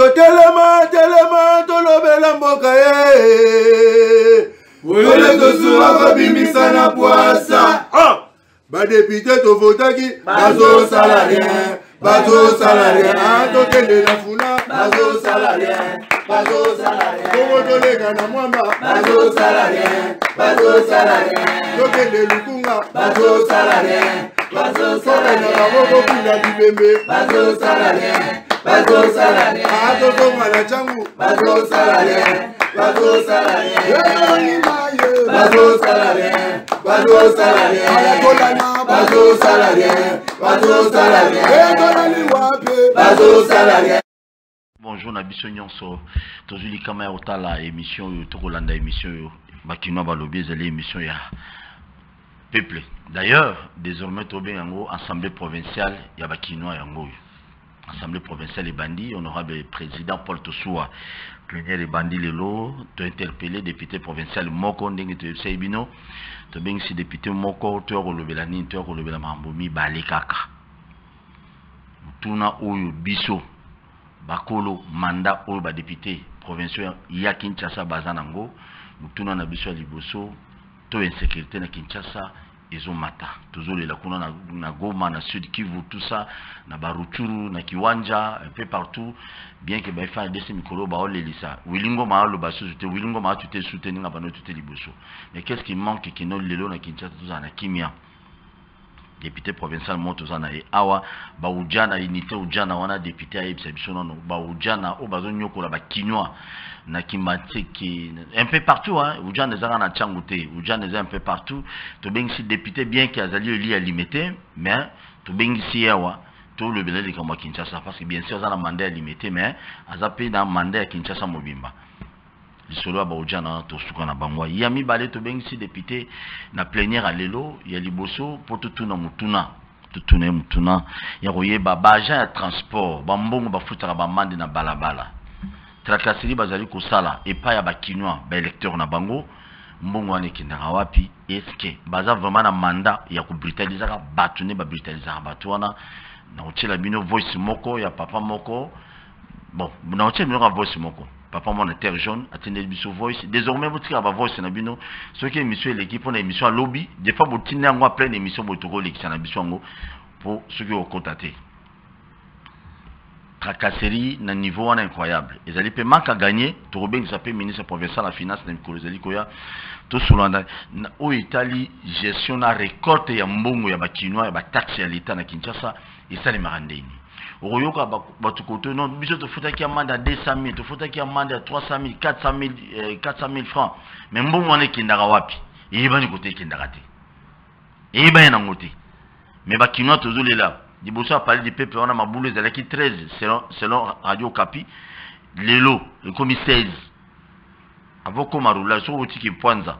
totelema telema tolobela mboka ye. Wele tosuwa kobimisa na pwasa Ah! badepute tovotaki bazosala rien bazosala rien. Ah, tokende na funa bazosala rien bongo toleka na mwamba tokende lukunga tokenda rien. Maboko kuna bibembe bazosala bazosala rien Ah, cangu bazosala rien bazosala rien elonima ye. Bazosala rien bazosala rien ayatolana bazosala rien bazosala rien etolani wape bazosala rien bonjour na biso nyonso. Tozwi likama ya kotala émission oyo tokolanda émission oyo. Bakinois balobi ezali émission ya peuple. D'ailleurs désormais tobenga yango assemblée provinciale ya bakinois yango oyo assemblée provinciale ebandi honorable président paul tosuwa plénière ebandi lelo tointerpellé député provincial moko ndenge toyebisai bino tobengisi député moko toya kolobela nini toya kolobela makambo mibale kaka tuna oyo biso bakolo manda oyo badepute provinciaux ya kinshasa baza nango. Motuna na biso ya liboso insécurité na kinshasa ezomata. Tozolela kuna na, na goma na sud kivu tout ça na baruchuru na kiwanja peu partout. Bien que bafrdc mikolo baolelisa wilingo maaloba susu te wilingo maatu te su te ndenge bano tu te liboso mais qu'est ce qui manque kino lelo na kinshasa tozala na kimia. Député provincial mo toza na ye awa bauja na unité uja na wana député ayebisa biso nano bauja na oyo bazonyokola bakinois na kimatiki un peu partout hein. ujana ezaka na ntiango te. Ujana eza un peu partout. Tobengisi député bien ke azali eli alime te mais tobengisi ye awa tolobela likambo ya kinshasa parce que bien sûr aza na mandat ya lime te mais aza mpe na mandat ya kinshasa mobimba. Lisolo ya baojana wana tosuka na bango ya mibale tobengisi député na plénière ya lelo ya liboso mpo totuna motuna totuna ye motuna ya koyeba baagent ya transport bambongo bafutaka bamande na balabala trakaseri bazali kosala. Epai ya bakinois baélecteur na bango. Mbongo wana ekendaka wapi? Eske baza vraiment na mandat ya kobrutalizaka bato nde babrutalizaka bato wana? Na kotiela bino voice moko ya papa moko. Bon na kotiela bino voice moko. Papa mwana terre jaune atindeli biso voice. Désormais botikaka bavoice na bino. Soki émission eleki mpona émission alobi des fois botinda yango apleine émission boye tokolekisa na biso yango. Mpo soki okota te tracasserie na niveau wana incroyable. Ezali mpe manque à gagner tokobengisa mpe ministre provincial ya finance na mikolo ezali koya gestion na récolte ya mbongo ya bakinois ya ya l'état na kinshasa esalemaka ndeni. Okoyoka bato koto non biso tofutaki amande ya 200 000 tofutaki amande ya 300 000 400 000, eh, 400 000 francs. Mais mbongo wana ekendaka wapi? Eyebani kote ekendaka te. Mais bakinois tozolela liboso du peuple wana mabulu ezalaki 13 selon, selon radio kapi lelo ekomi 16 avokoma roulage soki otiki pwanza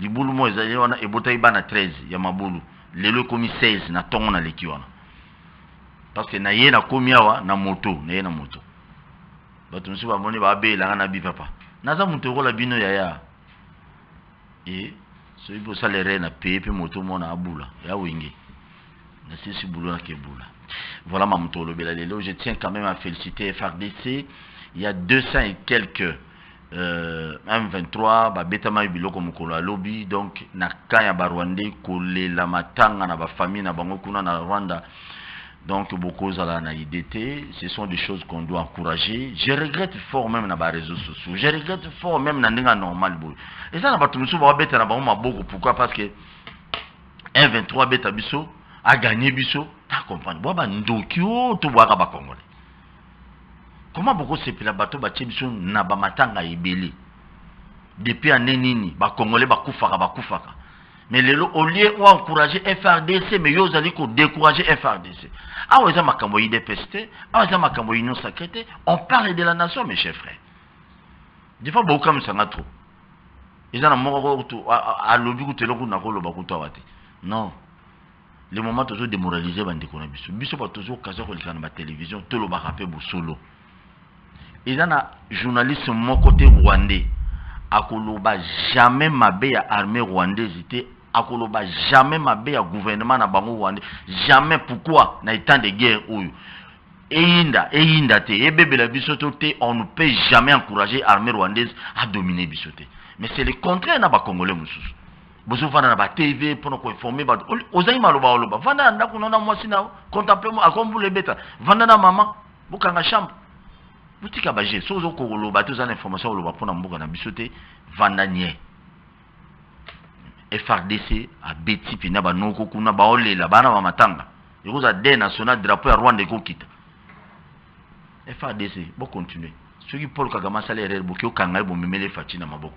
libulu mo ezali wana ebotaki bana 13 ya mabulu. Lelo ekomi 16 na ntongo naleki wana. Parce que na ye nakomi awa na moto na ye na moto. Bato mosusu bamoni babelanga na bi papa. Naza moto ekola bino yaya? E soki bosala ere na peye mpe moto mona abula ya wenge nasisi boulot. Na kebula voilà mamuto olobela lelo je tiens quand même à féliciter FRDC il y a 200 et quelques euh, M23 babetama biloko mokolo alobi donc na kan ya barwandais kolela matanga na bafamille na bango kuna na rwanda. Donc bokozala na idée te ce sont des choses qu'on doit encourager. Je regrette fort même na baréseaux sociaux. Je regrette fort même na ndenge normal boye eza na bato mosusu babeta na bango maboko. Pourquoi? Parce que 123 beta biso aganye biso ta comprendre bwa bandoki oyo tobwaka bakongole comment bokosepela bato batie biso na bamatanga ebele depuis ane nini bakongole bakufaka bakufaka mais lelo olie oencourage frdc mais yo ozali kodécourage frdc awa eza makambo ya idps te awa eza makambo ya union sacré te on parle de la nation mes chers frères. Des fois bokamisanga trop. Eza na moko alobi kutu eloko nakoloba kutu awa te non le moment tozodémoralize bandeko na biso. Biso bato tozokazwa koleka na batelevizio tolobaka mpe bosolo eza na journaliste moko te rwandais. Akoloba jamais mabe ya armée rwandaise. Te akoloba jamais mabe ya gouvernement na bango rwandais. Jamais. Pourquoi? Na état de guerre oyo eyinda eyinda te. Ebebela te on ne peut jamais encourager armée rwandaise à dominer biso te. Mais c'est le contraire na bacongolais mosusu bozovanda na batv mpona koinforme bato. Ozangi maloba oloba. Vanda na ndako nona mwasi na contemple akombula ebeta. Vanda na mama bokanga chambre. Botika baje soki ozokoloba te oza na information oloba mpona mboka na biso te vanda nie frdc abeti mpena banoko kuna baolela bana bamatanga ekozala de national drapeau ya rwanda ekokita. Frdc bocontinue soki paul kagame asala erreur boki okanga ye bomemeli faci na maboko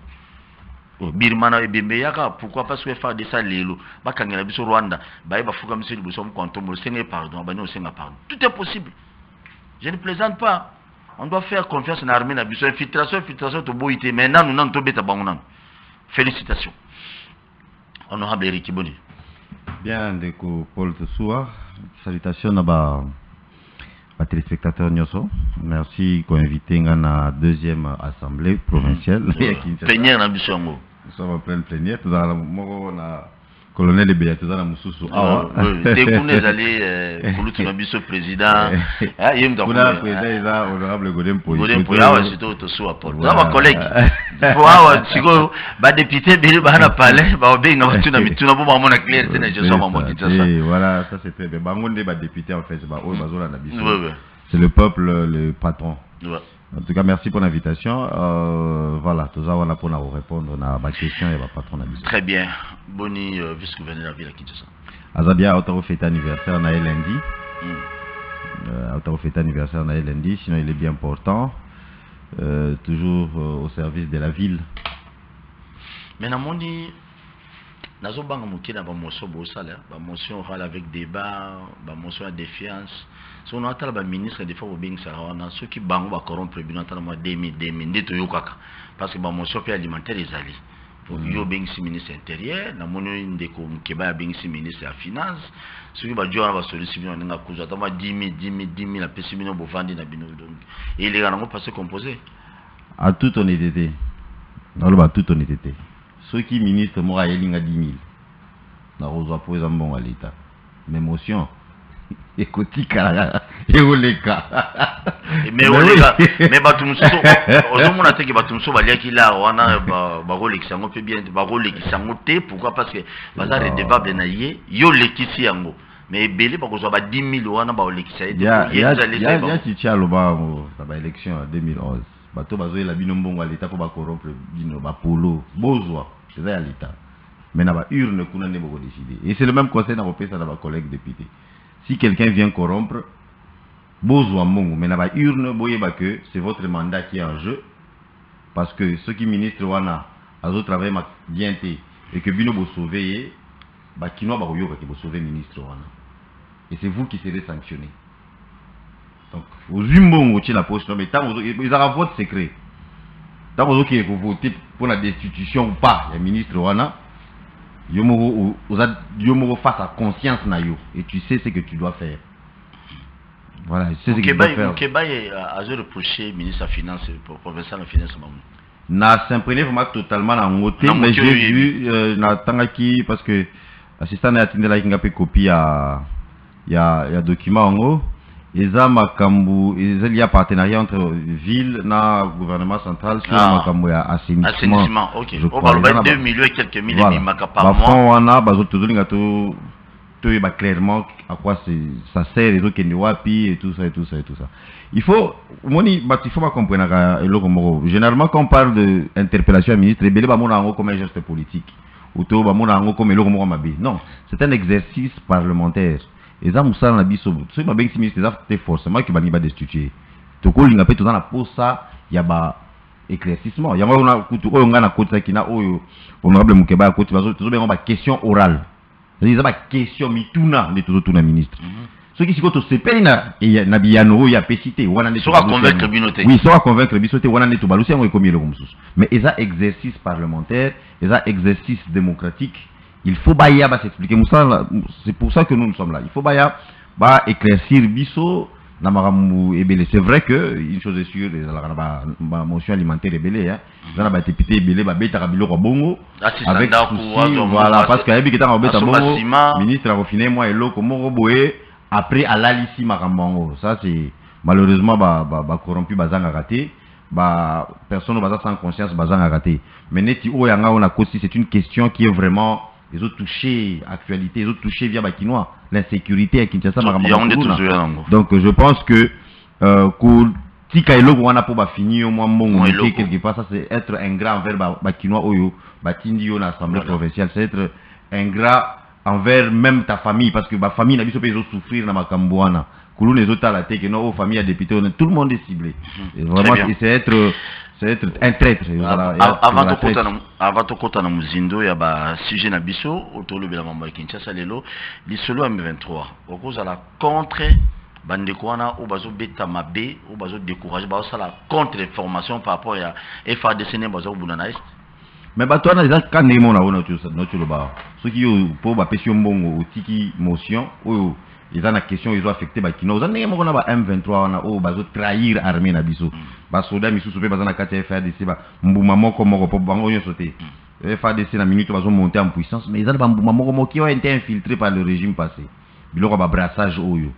birima na ebembe yaka pourquoi parce que frdc lelo bakangela biso rwanda. Baye bafuka biso liboso ya mokontombolo osenge pardon. Bani osenga pardon. Tout est possible. Je ne plaisante pas. On doit faire confiance na armée na biso infiltration infiltration toboyi te mais nanu nanu tobeta bango nanu félicitations. Honorable Eric Boni. Bien, ndeko Paul Tessoua, salutations à ba, ba téléspectateurs Nyoso. Merci invité à la deuxième assemblée provinciale. Mm. Plénière na. Nous sommes en pleine plénière. Colonel ebeya toza na mosusu. Awa. te kuna ezali kolutu na biso président. Ye mutuna président eza honorable godin pogodempoy awa sito tosuwa toza po awa sikoyo badepute ebele baa na palais baobenga batuna mituna mpo bamona clair te na gestion kinshasa voilà ça c'est très bien. Bango nde badepute en fait baoyo bazolanda biso. C'est le peuple le patron. En tout cas, merci pour l'invitation. Euh, voilà, tout ça, on a pour vous répondre à ma question et à ma patron. Très bien. Boni, euh, vice-gouverneur de la ville à Kinshasa. Azabia, Otaro fête anniversaire, on a lundi. Mm. Euh, Otaro fête anniversaire, on a lundi, sinon il est bien important. Euh, toujours euh, au service de la ville. Mais namoni, nazobanga moke na bamotion bosala bamotion orale avec débat bamotion ya défiance so na atala baministre des fois bobengisaka wana soki bango bacorrompre bino atala mwa demi demi nde toyokaka parce que bamotion mpe alimentaire ezali yo obengisi ministre intérieur namoni ndeko mokeba abengisi ministre ya finance. Soki bajo wana basolisi bino ndenge akuzwa ata mwa 10 000 10 apesi bino bovandi na bino donc. Eleka nango passé composé. À toute honnêteté naloba toute honnêteté soki ministre moko ayelinga 10 000 nakozwa mpo eza mbongo ya leta mais motion ekotikala ekoleka me bato mosusu ozomona teke bato mosusu baliaki lar wana bakolekisa yango mpe bien bakolekisa yango te. Pourquoi? Parce que baza redevable na ye yo olekisi yango. Mais ebele bakozwa ba 10 000 wana baolekisa ye titi aloba na baélection ya 2011 bato bazoyela bino mbongo ya leta mpo bacorrompre bino bapolo bozwa eza ya leta mais na baurne kuna nde bokodécide et c'est le même conseil na kopesa na bacollègue député si quelqu'un vient corrompre c'est votre mandat qui est en jeu. Parce que soki ministre wana azotravaille bien te. Et que bino bosauve ye bakinois bakoyoka ke bosauve ministre wana. Et c'est vous qui serez sanctionné. Donc mbongo otie na poche mais ntango ezalaka vote secret. Ntango ozokende kovote mpona destitution ou pas ya ministre wana yo moko oza yo moko face à conscience na yo. Et tu sais ce que tu dois faire. Voilà tu sais ce que tu dois faire. Mokebaye azo reproché ministre de finance provincial de finance mamu na s'imprégner vraiment totalement na ngo te mais j'ai vu euh, na tangaki parce que assistant na atindelaki nga mpe copie ya ya ya document yango eza makambo ezali ya partenariat entre ville na gouvernement central sur Ah. makambo ya assainissement. baloba Eza na 2 ba- millions et quelques mille Voilà. ebimaka par bafond mois wana bazo tozolinga to toyeba clairement à quoi ça sert ezokende wapi et tout ça et tout ça et tout ça. Il faut omoni bato il faut bacomprenaka eloko moko. Généralement quand on parle de interpellation ya ministre ebele bamona yango comme un geste politique. Ou to bamona yango comme eloko moko mabe. Non c'est un exercice parlementaire eza mosala na biso soki babengisi ministre eza te forcément ke balingi badestitue tokolinga mpe toza na posa ya ba éclaircissement. Yango oyo na kutu oyo ngai nakotisaki na oyo honorable mokeba akoti tozobenga ba question orale. Eza baquestion mituna nde tozotuna ministre. Soki sikoyo tosepeli na na biyano oyo apesi te wana nde soki tobalusi aconvaincre yango. bino te oui soki aconvaincre biso te wana nde tobalusi yango ekomi eloko mosusu mais eza exercice parlementaire eza exercice démocratique il faut baya basexplique mosala c'est pour ça que nous nous sommes là. Il faut baya na makambo ebele c'est vrai que une chose est sûre ba- bamotion alimentaire ebele hein. eza na badepute ebele babetaka biloko ya bongo. Asisa avec souci voilà parce que ayebi ketanga kobeta asomba bongo. Ministre akofine mwa eloko moko boye après alalisi makambo yango ça c'est malheureusement ba ba, ba corrompu bazangaka te ba personne baza sans conscience bazangaka te mais neti oyo yanga on a c'est une question qui est vraiment ils ont touché actualité ils ont touché via bakinois. L'insécurité à Kinshasa makambo toujours yango. donc je pense que euh, kotika eloko wana mpo bafini yo mwa mbongo moke quelque part ça c'est être ingrat envers ba- bakinois oyo. Batindi yo na assemblée Voilà. provinciale c'est être ingrat envers même ta famille parce que bafamille na biso mpe ezosouffrir na makambo wana. Kuluna ezotala te ke no oyo famille ya député tout le monde est ciblé. Et vraiment c'est être c'est être un traître tokota traître. na mozindo ya basujet na biso tolobela mambo ya kinshasa lelo lisolo ya m23 okozala contre bandeko wana oyo bazobeta mabe oyo bazodécourage bazosala contre information par rapport ya frdc nde baza kobunda na est mais bato wana eza ka ndenge mona oyo notoloba soki oyo mpo bapesi yo mbongo otiki motion oyo eza na question oyo ezoaffecte bakino oza ndenge moko na ba m23 wana oyo bazotrahir armée na biso. Basoda misusu mpe baza na kati ya frdc ba mbuma moko moko mpo bango nyonso te. Frdc na minute bazomonte en puissance mais eza na bambuma moko moki oyo été infiltré par le régime passé. Biloko ya babrassage oyo.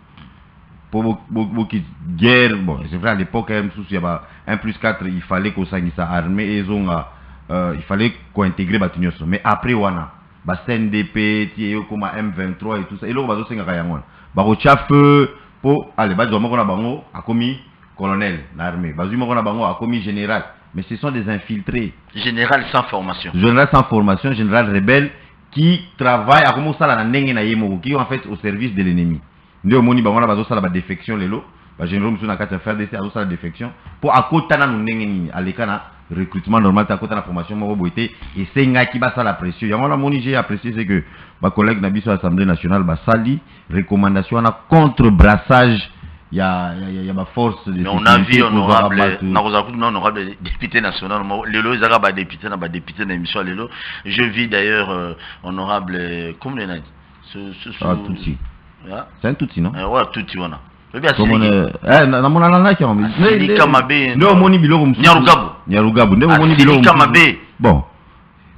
Po bo- bo- boki guerre bon c'est vrai à l'époque hein, mosusu ya ba 1 plus 4 il fallait kosangisa armée ezonga euh, il fallait kointégrer bato nyonso. Mais après wana ba cndp ti eyokoma m23 et tout ça eloko bazosengaka yango wana bakotia feu mpo ale bazwa moko na bango akomi colonel na armée bazwi moko na bango akomi général. Mais ce sont des infiltrés. Général sans formation. Général sans formation général rebelle qui travaille akomi osala na ndenge na ye moko qui en fait au service de l'ennemi. Nde omoni bango wana bazosala badéfection lelo. Bagénéraux mosusu na kati ya frdc azosala défection mpo akota nanu ndenge nini. Aleka na recrutement normal te akota na formation moko boye te esengaki basala pression. Yango wana moni j'ai apprécié c'est que bacollègue na biso ya assemblée nationale basali recommandation wana contre brassage ya, ya, ya, ya baforce de on a vu honorable nakozala kutu na honorable député national lelo ezaka badéputé na na émission ya lelo. Je vis d'ailleurs euh, honorable euh, comme le ce- Ah. Ah, c'est un tutsi non? Eh, wana tuti wana namonana naki yango Asilika mabe, nde omoni biloko mosusu Nyarugabu. nyarugabu. Nde omoni biloko Asilika mosusu- mabe. bon.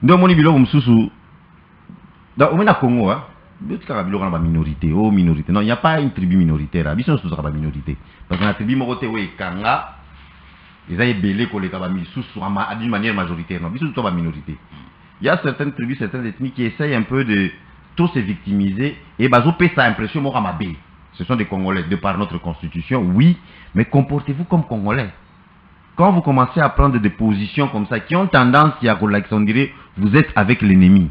Nde omoni biloko mosusu Da- omoni na congo ah, botikaka biloko na baminorité o minorité. Non il n'y a pas une tribu minoritaire baminorité parce que na tribu moko te oyo ekanga eza ebele koleka bamisusu en ma- d'une manière majoritaire. Non baminorité il y a certaines tribus certaines ethnies qui essayent un peu de tous se victimiser et bazopesa impression moko ya mabe ce sont des congolais de par notre constitution oui. Mais comportez-vous comme congolais. Quand vous commencez à prendre des positions comme ça qui ont tendance à on dirait vous êtes avec l'ennemi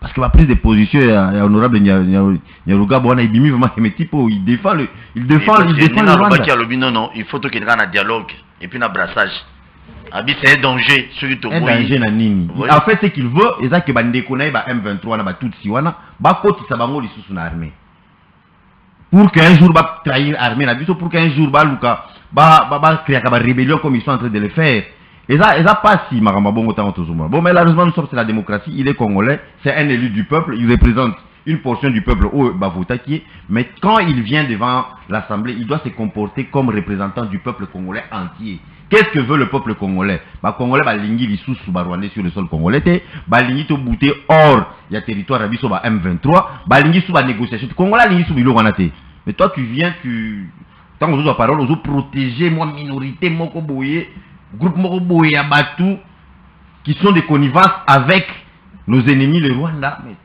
parce que la prise de position ya honorable Nya- Nya- Nyarugabo wana ibimi vraiment mais type oh, il défend le il défend il défend le Rwanda. Alobi nono il faut tokende kaka na dialogue et puis na brassage. Abi c'est un danger soki un danger na nini en fait ce qu'il veut eza ke bandeko na ye ba m23 wana batutsi wana bakotisa bango lisusu na armée. Pour qu'un jour batrahir armée na biso pour qu'un jour baluka bakreaka barébellion comme ils sont en train de le faire eza eza pasi makambo ya bongo ntango tozomona bon malheureusement nous sommes c'est la démocratie il est congolais c'est un élu du peuple il représente une portion du peuple oyo bavotaki ye mais quand il vient devant l'assemblée il doit se comporter comme représentant du peuple congolais entier. Qu'est-ce que veut le peuple congolais? Bacongolais balingi lisusu barwandais sur le sol congolais te balingi tobute hors ya territoire ya biso ba m23 balingi su banégociation te congolais alingi su biloko wana mais toi tu viens tu ntango ozozwa parole ozoprotege mwa minorité moko boye groupe moko boye ya bato qui sont de connivence avec nos ennemis le rwanda. Mais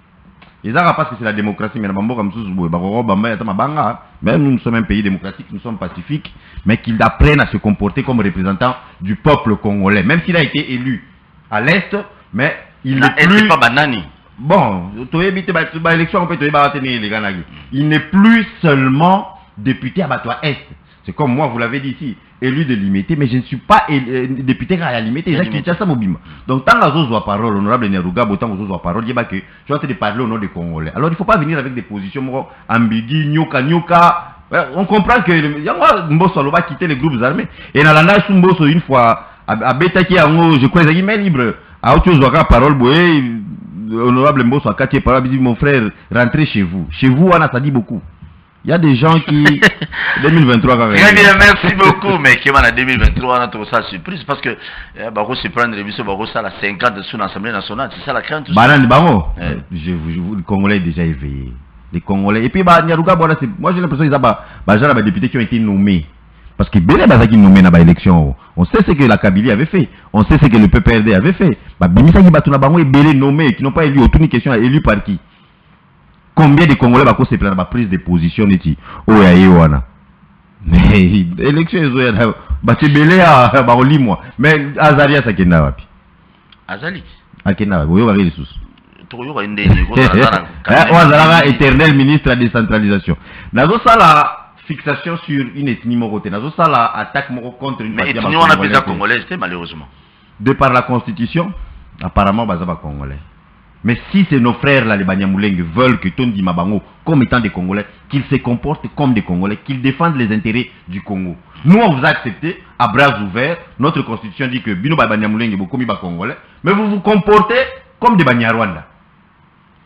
ezaka parce que c'est la démocratie mais na bamboka mosusu boye bakoko bamba ata mabanga mais nous nous sommes un pays démocratique nous sommes pacifiques mais qu'ils apprennent à se comporter comme représentants du peuple congolais. Même s'il a été élu à l'est mais il n'est est plus pas banani. Bon toyebi te ba- baélection mpe toyebaka te ndenge elekanaki il n'est plus seulement député à bato ya est. C'est comme moi vous l'avez dit ici élu de limité mais je ne suis pas élu- euh, député kaka ya limité eza Limité. kinshasa mobimba. Donc ntango azozwa parole honorable nyarugabo ntango ozozwa parole yeba ke je suis en train de parler au nom des congolais. Alors il faut pas venir avec des positions moko ambigu nyoka nyoka. On comprend que mboso alobaki te les groupes armés. Et nalanda su mboso une fois ab- abetaki yango je crois ezalaki main libre auti ozwaka parole boye honorable mboso akati ye parole abidi mon frère rentrez chez vous. Chez vous wana ça dit beaucoup il y a des gens qui 2023 kaka Très bien, merci beaucoup. Mais qui en 2023, on a trouvé ça surprise parce que eh, Baro se prendre l'émission, Baro ça la 50 sous l'Assemblée nationale. C'est ça la crainte. banani bango Ouais. je vous le congolais est déjà éveillé les congolais et puis bah nyaruga moi j'ai l'impression qu'ils ont bah bah, députés qui ont été nommés Parce que Bélé Bazaki nommé dans l'élection. On sait ce que la Kabylie avait fait. On sait ce que le PPRD avait fait. Bah, Bimisaki Batuna Bango et Bélé nommé, qui n'ont pas élu. Aucune question élu par qui? Combien de Congolais va se plaindre prise de position ici Oya Ewana. Mais élection, ils ont bati Bélé à Barolimwa. Mais Azaria, ça kenda wapi? Azali? Akenda wapi? Oyo les sous. tokoyoka ndeni ozalaka éternel ministre ya décentralisation. Nazosala fixation sur une ethnie moko te. Nazosala attaque moko contre une mais ethnie wana mpenza congolaise te malheureusement. De par la constitution apparemment baza bacongolais mais si c'est nos frères là les banyamulenge veulent que tondima bango comme étant des congolais qu'ils se comportent comme des congolais qu'ils défendent les intérêts du congo nous on vous a à bras ouverts notre constitution dit que bino banyamulenge bokomi bacongolais mais vous vous comportez comme des banyarwanda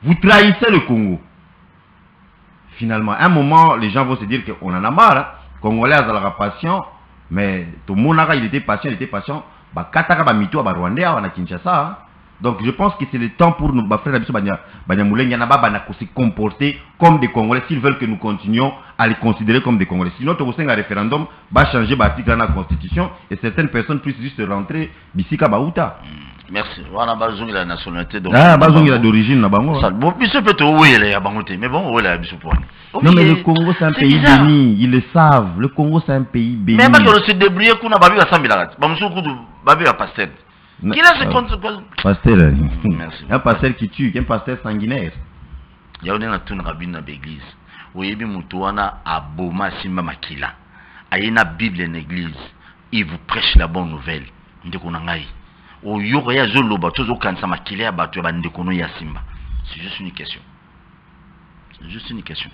vous trahissez le Congo. Finalement, à un moment, les gens vont se dire qu'on en a marre. Hein. Congolais a la patient, mais tout le monde il était patient, il était patient. Bah, kataka ba mito ba Rwandais à Kinshasa. Hein. Donc je pense que c'est le temps pour nos frères Abisso Banyamoulen Yanaba se comporter comme des Congolais s'ils veulent que nous continuions à les considérer comme des Congolais. Sinon, un référendum va changer l'article dans la Constitution et certaines personnes puissent juste rentrer Bissika Baouta. Hmm, merci. Wana bazongi la nationalité donc. Ah, bazongi la d'origine na bango. Ça bon biso peut oué ya bangote mais bon oué la biso pour. Non mais le Congo c'est un pays béni, ils le savent. Le Congo c'est un pays béni. Mais ba se débrouiller kuna babi ba sambila. Ba musu kudu babi ba pasteur. Qui a ce compte Pasteur. Merci. Un pasteur qui tue, un pasteur sanguinaire. Il y a un tour rabine dans l'église. oyebi moto wana aboma asimba makila aye na bible na église il vous prêche la bonne nouvelle ndeko na ngai oyoka ye azoloba tozokanisa makila ya bato ya bandeko no ye asimba c'est juste une question c'est juste une question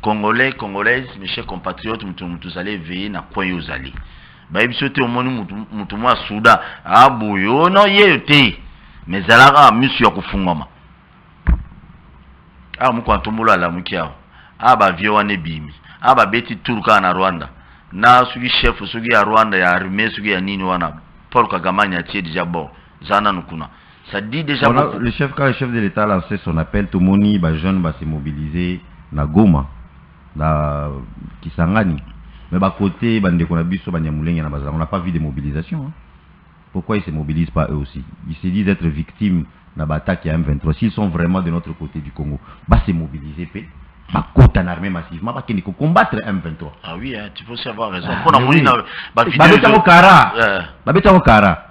congolais congolaises mes chers compatriotes moto moto ozali éveillé na coin oyo ozali bayebi biso te omoni motu mwa suda aboye ono ye yo te. Me ezalaka miso ya kofungwama. Awa moko antombolo alamuki awa. Awa bavie wana ebimi. Awa babeti tour kaka na rwanda. Na soki chef soki ya rwanda ya armée soki ya nini wana paul kagamani atie déjà bon. Za nanu kuna. Ça dit déjà voilà, le chef quand le chef de l'état a lancé son appel tomoni bajeune base mobiliser na goma na kisangani mais bah côté bandeko biso banyamulenge na bazala on n'a pas vu de mobilisation hein. pourquoi ils se mobilisent pas eux aussi? Ils se disent être victimes na battaque ya M23. S'ils sont vraiment de notre côté du Congo bah se mobiliser pe. Bakota na armée massivement bakende ko combattre M23. Ah oui hein, tu peux aussi avoir raison. Ah, mpona moni na babetako kara. Babetako kara.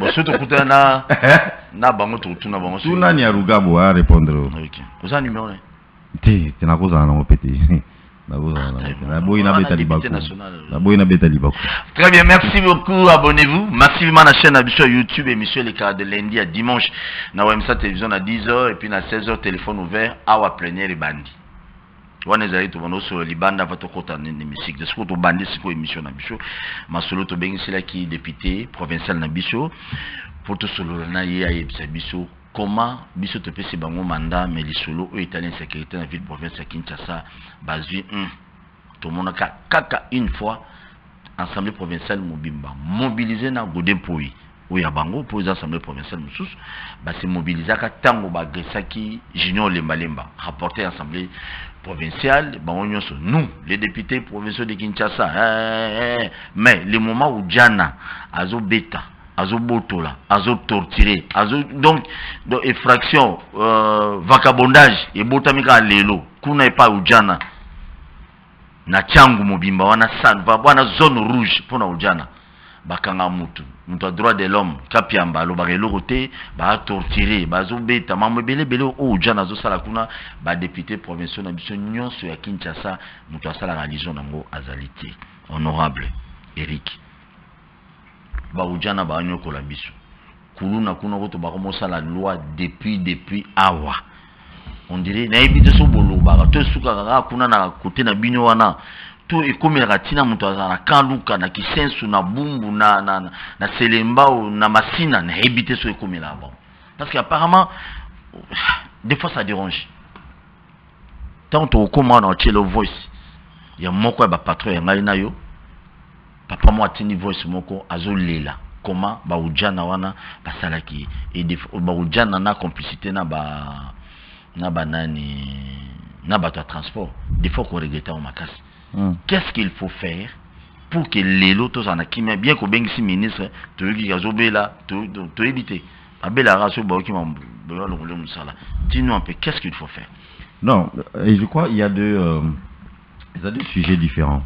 Bon soki tokutana na na bango tokotuna bango tuna ni ya rugabo a répondre. Oza numéro te te nakozala nango pe te Très bien, merci beaucoup. Abonnez-vous massivement à la chaîne sur YouTube, émission Les cas de lundi à dimanche. Na WMSA télévision à 10h et puis à 16h téléphone ouvert à plénière et bandi. wana ezali tobanda osolo libanda ava tokɔta nene misike te sikoyo tobandi sikoyo émission na biso masolo tobengiselaki député provincial na biso mpo tosolola na ye ayebisa biso comment biso topesi bango mandat mais lisolo oyo etali insécurité na ville province ya kinshasa bazwi mm. tomonaka kaka une fois assemblée provinciale mobimba. Mobilize na gode mpoi oyo ya bango mpo eza assemblée provinciale mosusu. Base mobilizaka ntango baagresaki junior lembalemba rapporté ya assemblée provinciale. Nous les députés provinciaux de kinshasa eh, eh, mais le moment où jana azobeta azobotola azotorture azo donc donc effraction euh, vagabondage ebotami kaka lelo kuna epai ujana. Na tiangu mobimba wana san wana zone rouge mpona ujana. Bakanga mutu mutu ya droit de l'homme kapiamba alobaka eloko te baatorture bazobeta. Mambo ebelebele oyo ujana azosala kuna badepute provinciaux na biso nyonso ya kinshasa mutu asalaka lizo nango azali te. Honorable eric baujana banyokola biso. Kuluna kuna kuto bakomosala loi depuis depuis awa. On dirait nayebi te so bolobaka to esukaka kaka kuna na kote na bino wana to ekomelaka ntina moto azala na kanluka na kisensu na bumbu na, na, na, na selembao na masina nayebi te so ekomelaka bango. Parce que apparemment des fois ça dérange. Ntango tokokóma wana otiele voice. Ya moko ya bapatron ya ngai na yo papa mo atindi voice moko azolela. Koma baujana wana basalaki baujana na complicité na ba na banani na bato ya transport. Des fois koregrete yango makasi mm. qu'est ce qu'il faut faire pour que lelo tozala na kimia bien kobengisi ministre toyoki azobela toyebi te abelaka so baoki balongole mosala dis-nous un peu qu'est-ce qu'il faut faire? Non et je crois il y a deux euh, il y a deux sujets différents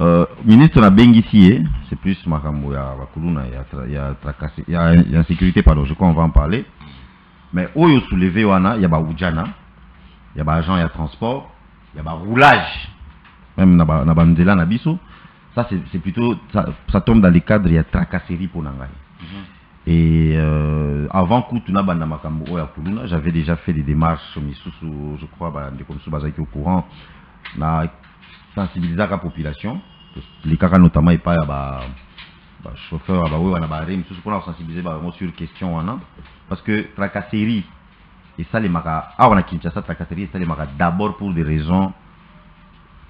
euh, ministre na bengisi ye c'est plus makambo ya bakuluna ya ya tracasser ya, ya insécurité pardon je crois on va en parler mais oyo soulevé wana ya baujana ya baagent ya transport ya baroulage même na banzela na biso ça c'est plutôt ça, ça, tombe dans les cadres ya tracasserie pour nangai mm -hmm. et euh, avant kutuna banda makambo oyo kuluna j'avais déjà fait des démarches misusu je crois bandeko mosusu bazalaki au courant na sensibilisaka population. Likaka notamment epai ya bachauffeur baoyo wana bare misusu mpona kosensibilize bango sur question wana parce que tracasserie esalemaka awa na kinshasa tracasserie esalemaka d'abord pour des raisons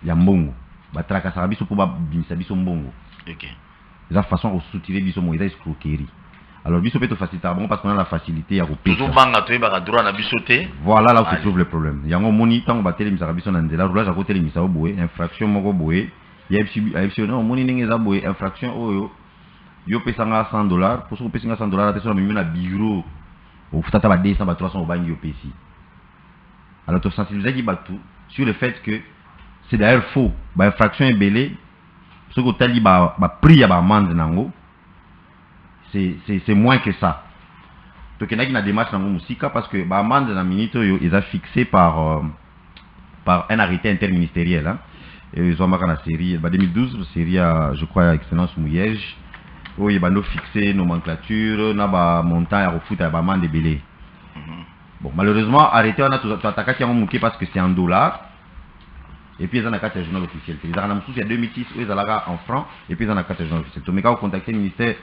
ya mbongo. Batrakasaka biso mpo babimisa biso mbongo. Eza façon ya kosutire biso mo eza escroquerie alors biso mpe tofacilitaka bango parce qu'on a la facilité ya kopesabanga toyebaka droit na biso te. Voilà là où se trouve le problème. Yango omoni ntango batelemisaka biso na nzela roulage akotelemisa yo boye infraction moko boye. Ayebisi yo omoni ndenge eza boye infraction oyo yo opesanga 100 dollar mpo soki opesinga 100 dollar ate so na mimi na bureau ofuta ata ba 200 ba 300 obangi opesi alors tosensibilisaki bato sur le fait que c'est d'ailleurs faux. Bainfraction ebele soki otali baprix ya baamande nango c'est moins que ça. Tokendaki na démarche nango mosika parce que baamande na minute oyo eza fixé par euh, par un arrêté interministériel hein. ezwamaka na série ba 2012 série ya je crois ya excellence mouyege oyo ebando fixe nomenclature na bamontant ya kofuta ya bamande ebele bon malheureusement arrêté wana toatakaki yango moke parce que c'est en dollar et puis eza na kati ya journal officiel te ezalaka na mosusu ya 2006 oyo ezalaka en franc et puis eza na kati ya journal officiel tomeka kocontacte ministère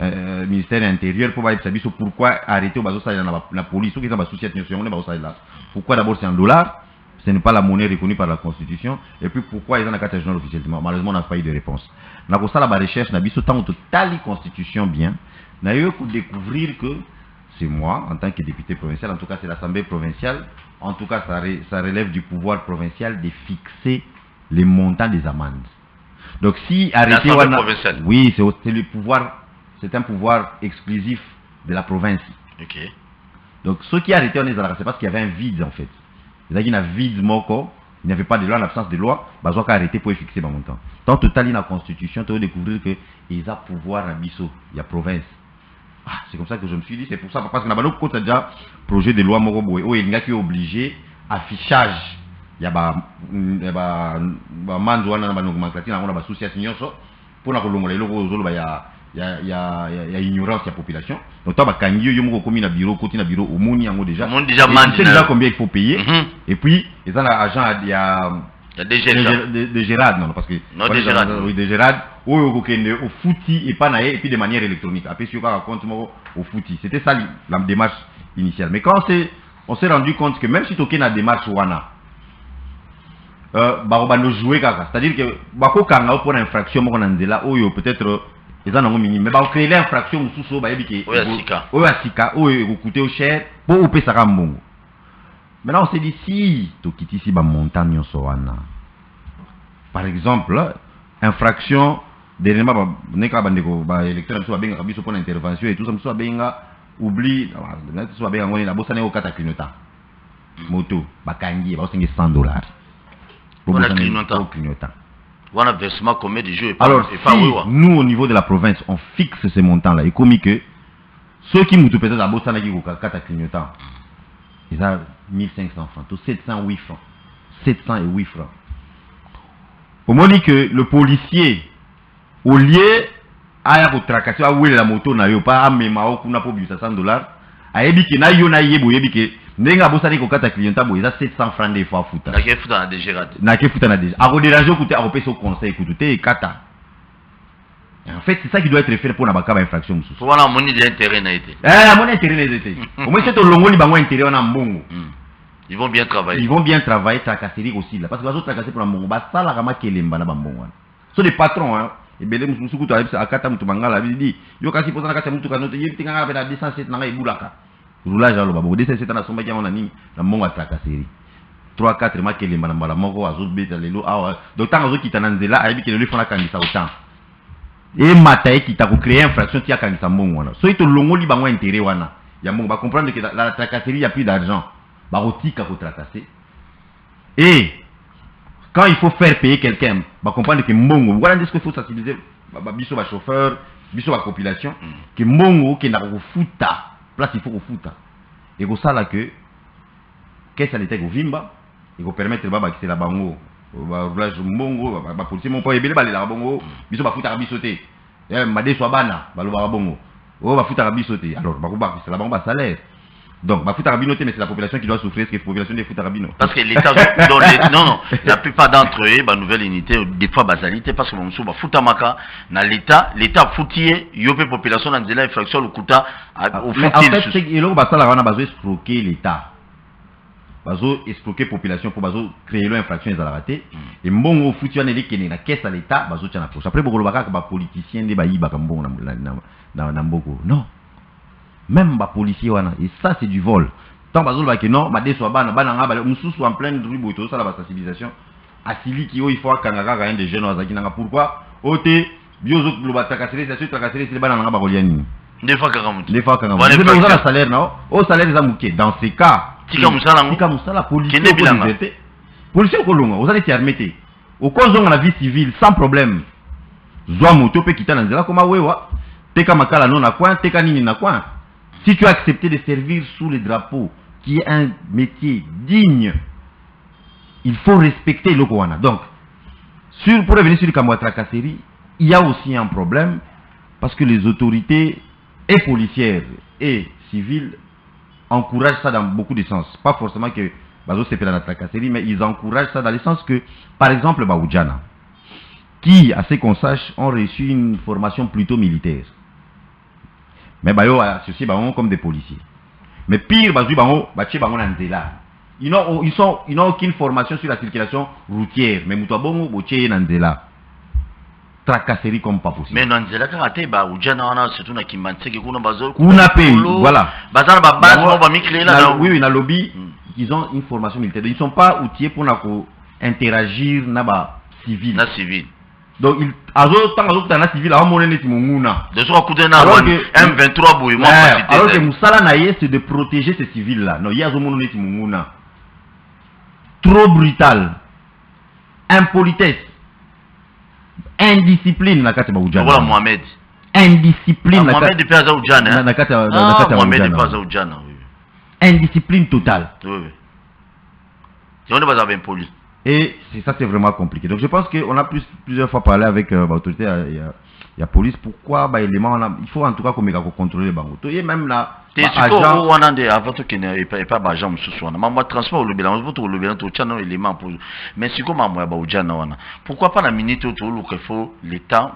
euh, ministère intérieur bayebisa biso pourquoi bazosalela na, na police eza basociate nyonso yango nde bazosalela pourquoi d'abord c'est en dollar ce n'est pas la monnaie reconnue par la constitution et puis pourquoi ils ont la carte journal officiel malheureusement on n'a pas eu de réponse. Na kosala ba recherche biso ntango totali constitution bien na yo découvrir que c'est moi en tant que député provincial en tout cas c'est l'assemblée provinciale en tout cas ça, ré, ça relève du pouvoir provincial de fixer les montants des amendes. Donc si arrêté wana oui c'est le pouvoir c'est un pouvoir exclusif de la province. Ok. Donc ceux qui arrêté on c'est parce qu'il y avait un vide en fait. Ezalaki na vide moko il n'y avait pas de loi en l'absence de loi bazwaka arrêté pour fixer bamontant tant totali na constitution to découvrir que eza pouvoir na biso ya province ah, c'est comme ça que je me suis dit c'est pour ça parce que na bano kota déjà projet de loi moko boye oyo elingaki obligé affichage. Bamande wana na banomenclature yango na basociation nyonso mpona kolongola eloko oyo ozoloba ya ya, ya, ya, ya ignorance ya population. Donc toi bakangi yo yo moko okomi na bureau na bureau omoni yango déjà. Omoni déjà déjà combien il faut payer. -hmm. et puis eza na agent ya de, ça. de, de Gérard non parce que Non, de Gérard. oui, de Gérard okokende ofuti epa na ye et puis de manière électronique. Apesi yo kaka compte moko ofuti c'était ça la démarche initiale. Mais quand on s'est on s'est rendu compte que même si tokei na démarche wana euh, bakobanda jouer kaka. C'est-à-dire que bakokanga yo mpona infraction moko na nzela oyo peut-être euh, eza nango minime mais bakocréele infraction mosusu oyo bayebi ke Oyo ya sika. oyo ya sika oyo ekokute yo cher mpo opesaka mbongo maintenant on s'est dit si tokitisi bamontant nyonso wana. Par exemple infraction dernièrement ba- ndenge kaka bandeko baélecteur na biso babengaka biso mpona intervention et tout ça mosusu babenga oubli mosusu babenga ngo nini abosani okata clignotant. Moto bakangi ye baosengi 100 dollars. Mpona clignotant. clignotant. Wana versement combien de jours et alors et pas si oui, nous au niveau de la province on fixe ces montants là ekomi que soki mutu peut-être abosanaki kokakata clignotant. Eza 1500 francs. To 708 francs. 708 francs. Omoni que le policier au lieu aya kotracase awelela moto na yo mpa amema yo kuna mpo bimisa 100 dollars ayebi ke na yo na ye boye oyebi ke ndenge abosani kokata clignotant boye eza 700 francs nde efo afuta nake futa na DG akoderange okuta akopesa yo conseil kutu te ekata en fait c'est ça qui doit être fait mpona baka bainfraction mosusu amoni intérêt na ye te Eh, amoni intérêt na eze te omoi se tolongoli bango intérêt wana mbongo. Ils vont bien ils travailler vont bien travailler tracasserie kosila parce que bazotracase mpona mbongo basalaka makelemba na bambongo wana so des patrons hein, ebele mosusu kutu ayebisa akata motu bangala na kati ya motuka note yebi te nganga mpe na 207 na ngai ebulaka roulage aloba bongo 207 nasombaki yango na nini? Na mbongo ya tracasserie. 3 4 makelemba na mbala moko azobeta lelo awa. Donc ntango azokita na nzela ayebi ke kocréer infraction ti akangisa mbongo wana. Soki tolongoli bango la plus d'argent bakotika kotracasse et quand il faut faire payer quelqu'un bacomprendre ke mbongo wana nde soki faut sensibiliser ba- ba- biso bachauffeur biso bapopulation ke mbongo okendaka kofuta place il faut kofuta ekosala ke kese ya leta ekovimba ekopermettre babakisela bango. Baroulage mbongo ba- bapolisier moko ebele balelaka bongo biso bafutaka biso te. Eh, madeso ya bana balobaka bongo oyo bafutaka biso te. Alors bakobakisela bango basalaire donc te mais c'est la population qui doit souffrir est-ce que population nde efutaka bino Parce que l'État, non, non, la plupart d'entre eux, bah, nouvelle unité, des fois, basalité, parce que mon sou, bah, futamaka, na l'État, l'État foutier, yopé population, dans la infraction, le kuta, Ah, au mais en fait foutier. c'est eloko basalaka wana bazoescroke l'état. Bazoescroke population mpo bazocréer lo infraction ezalaka te e mbongo ofuti wana elekende na kese ya l'état bazotia na poche après bapoliticien nde bayibaka mbongo na, na, na, na mboko non même bapolicier wana et ça c'est du vol. Ntango bazoloba ke non madeso ya bana bana nga bale mosusu en pleine rue boye tozosala basensibilisation asiliki oyo ifo akanga kaka un de jeune oyo azalaki nanga pourquoi? Oyo te bio ozoloba tracasserie esili bana nanga bakolia nini Des fois, avez infraction. un salaire non? Au salaire eza moke dans ce cas Tika musala ngo. tika musala policier bilanga. okoliberte policier okolonga oza neti armé te okozonga na vie civile sans problème. Zwa moto mpe kita na nzela koma wewa. Teka makala no na coin teka nini na coin si tu as accepté de servir sous le drapeau qui est un métier digne il faut respecter eloko wana donc pour revenir sur le Kamwa il y a aussi un problème parce que les autorités et policières et civiles encouragent ça dans beaucoup de sens. Pas forcément que Bazo c'est la tracasserie, mais ils encouragent ça dans le sens que, par exemple, Baoudjana, qui, à ce qu'on sache, ont reçu une formation plutôt militaire. Mais Bayo a associé Bango comme des policiers. Mais pire, Bazou Bango, Baché Bango Nandela. Ils n'ont ils sont, ils n'ont aucune formation sur la circulation routière. Mais Moutoua Bongo, Boché Nandela. Tracasserie comme pas possible. mais na nzela kaka te baujana wana surtout na kimbanseke kuna bazo Kuna pe, voilà. baza na babase Bango, moko bamikreela na- na oui, oui, na lobby, Mm. ils ont une formation militaire. Ils ne sont pas outillés pour na ko interagir na ba civil. na civil Donc, il, azo, tant azo na civil, azo mone neti munguna. de soki akutani na Alors que- m23 boye mwa Ouais, pasi te alors que ezali. Moussala Naye, c'est de protéger ces civils-là. Non, il y a Zomono neti munguna. Trop brutal. Impolitesse. Indiscipline na kati ya mohamed Indiscipline Ah, na kati ujana na- na kati ya- na Ah, ujana oui. Indiscipline totale. Oui, oui. Et ça, c'est vraiment compliqué. Donc je pense qu'on a plus, plusieurs fois parlé avec euh, l'autorité, il y a, il y a police, pourquoi bah, élément, on a, il faut en tout cas qu'on contrôler les banques. Et même là, te bah, sikoyo agent, wana nde avant tokende epa epa baagent mosusu wana mambo ya transport olobela yango tolobela élément po mais sikoyo mambo ya wana pourquoi pas na minute oyo toluka ifo l'état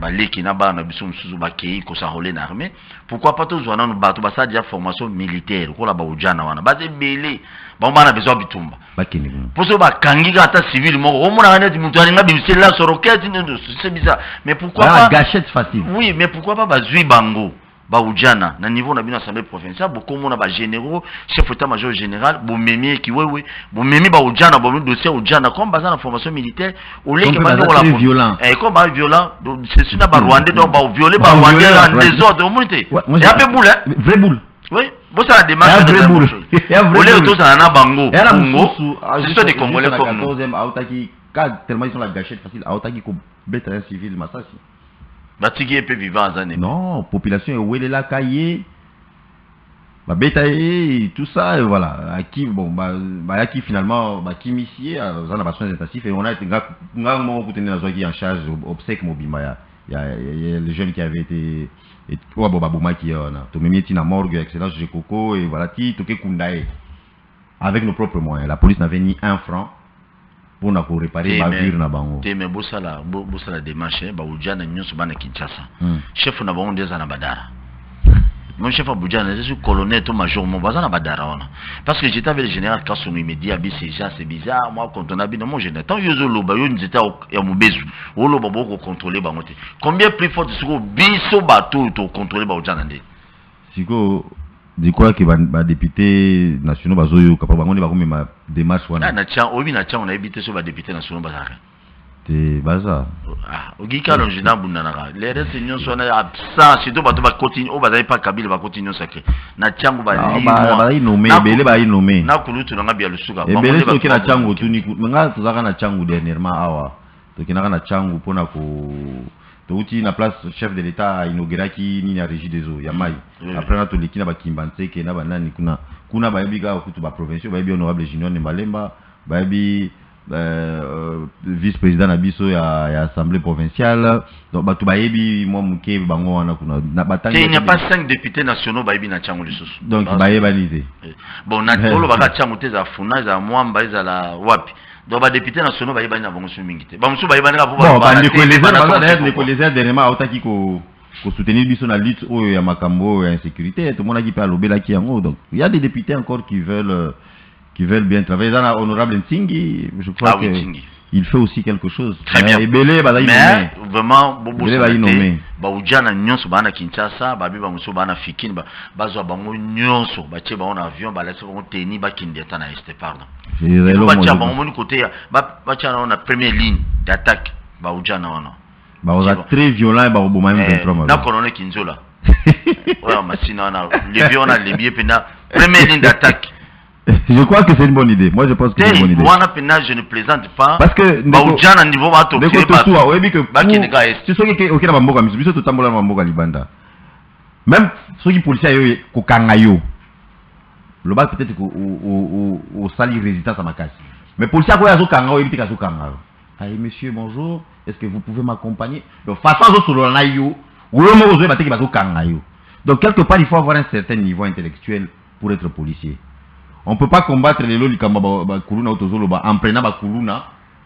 baleki na bana na biso mosusu bakei kosarole na armée pourquoi pas tozwa nano bato basala dia formation militaire lokola baujana wana baza ebele bango bana besoin bitumba. Bah, qui n'est- mpo so bakangi kaka ata civile moko. Omonaka neti moto alinga bimisela soroketi c'est bizarre. Mais pourquoi mais pourquoi pas bazwi bango baujana na niveau na bino assemblée provinciale bokomona bagénéraux chef état major général bomemi ekiwewe bomemi baujana bomi dossier ujana comme baza na formation militaire oleki Comme très violent. comme ba violent. Donc c'est sûr na barwandais donc baviole Ba- barwandais en désordre omoni te ya mpe boule hein? Vraie boule. Oui bosala de boule. tozala na bango bongo Moussou, ah, juste congolais comme nous 14e, aotaki, quand tellement ils sont la gâchette facile, aotaki beta un civil, Massassi. batiki ye mpe vivant aza Non, population. Bah, tout ça, et voilà. Qui, bon, bah, bah, finalement, bah, intensifs et on a été, nga, nga, mo, ko tenu na zwa ki en charge, obsèque mobima, ya, les jeunes qui avaient été, et, ouais, bon, bah, bouma qui, on a, to memi, na morgue, excellence, coco, et voilà, ti, toke kundae. Avec nos propres moyens. La police n'avait ni un franc pour na ko réparer Te, ma mais- vire na bango. te me bosala bo- bosala démarche baujana nyonso bana kinshasa Hmm. chef na bango nde eza na badara même chef abujana eza su colonel to major mo baza na badara wana parce que j'étais avec le général kasongo il me dit abi c'est c'est bizarre moi quand on a bino mon général tant yo zoloba yo nzete ya- ya mobezu oloba boko contrôler bango te combien plus fort siko biso bato nde siko dikoya ke badepute nationaux bazoyoka pa bango nde bakomema démarche wana na tian oyebi na te so badepute nationaux bazalaka te baza. Ah, ogi kala nje nabundanaka le reste nyonso wana absent surtout bato bakoti oyo bazali mpa kabila bakoti nyonso ake na ntiango bainome ebele bainome na kulutu nanga bia lusuka. Ebele soki na ntiango tuni nga tozalaka na ntiango dernièrement awa. Tokendaka na ntiango mpona ko touti na place chef de l'état inauguraki nini ya régie des eaux ya mai après na toleki na bakimba nseke na banani kuna kuna bayebi kaka kutu baprovincio bayebi honorable junior nembalemba bayebi euh, vice président na biso ya, ya assemblée provinciale. Donc bato bayebi mwa moke bango wana kuna na batangi te il n'y a pas cinq députés nationaux bayebi na ntiango lisusu. Donc bayebani te. Eh, bon olobaka ntiango te ezala funa ezala mwamba ezala wapi? Donc nationaux bayebani na bango so mingi te. Bamosusu bayebani kaka po bon balobaka bandeko te, lézer bana baza komona d'ailleurs te ndeko pourquoi? lézer dernièrement autaki ko kosoutenir biso na lutte oyo ya makambo oyo ya insécurité tomonaki mpe alobelaki yango donc il y a des députés encore qui veulent euh, qui veulent bien travailler. Eza na honorable ntingi je crois Ah que il fait aussi quelque chose. Très bien. ebele bazali mais nommé. vraiment Ebele bayi bobosana te nommé. baujana nyonso na kinshasa babi bamosusu baa na fikini ba- bazwa bango nyonso. Batie bango na avion balakisi bango teni ata na este pardon. Ezali batia omo- bango moni kote ya ba- batia nango na première ligne d'attaque baujana wana bakoza Bon. très violent et bakoboma Eh, m23 na kolone kinzola masina wana lebi wana lebi ye mpena première ligne d'attaque je crois que c'est une bonne idée. Moi je pense que c'est une bonne idée. Mpena je ne plaisante pas. Parce que baujana niveau batokee tosuwa oyebi ke ti soki oke- oke na bamboka miso biso totambola na bamboka libanda. Même soki policier ayo kokanga yo. Loba peut-être osali résistance ya makasi mais policier akoyo azokanga oyebi teke azokanga yo. Aye monsieur bonjour. Est ce que vous pouvez m'accompagner? Donc façon azosolola na yo oyo moko ozoyeba teke bazokanga yo. Donc quelque part il faut avoir un certain niveau intellectuel pour être policier on peut pas combattre lelo likambo bakuluna oyo tozoloba. En prenant bakuluna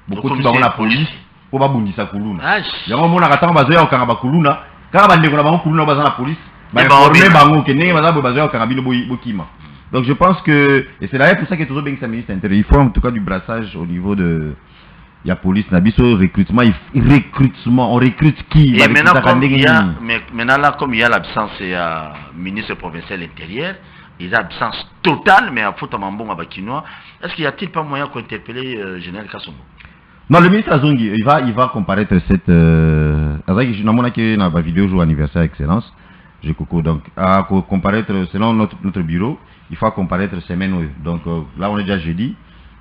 bokoti bango na police. police mpo babundisa kuluna. Yango omonaka ntango bazoya kokanga bakuluna kaka bandeko na bango kuluna oyo baza na bango bainforme bina. bango ke ndenge baza boye bazoya kokanga bino bokima. Donc je pense que et c'est d'ailleurs pour ça que tozobengisa ministre intérieur il faut en tout cas du brassage au niveau de ya police na biso recrutement recrutement on recrute qui? Et maintenant, comme il y a, maintenant là, comme il y a l'absence ya ministre provincial intérieur, il a absence totale, mais à faute à Mambon à Bakinois, est-ce qu'il y a-t-il pas moyen d'interpeller euh, Général Kassongo? Non, le ministre Azongi, il va, il va comparaître cette. Euh, azaki, je n'ai que dans ma vidéo jour anniversaire excellence, je coco donc à co- comparaître selon notre notre bureau, il faut comparaître semaine. Donc euh, là on est déjà jeudi,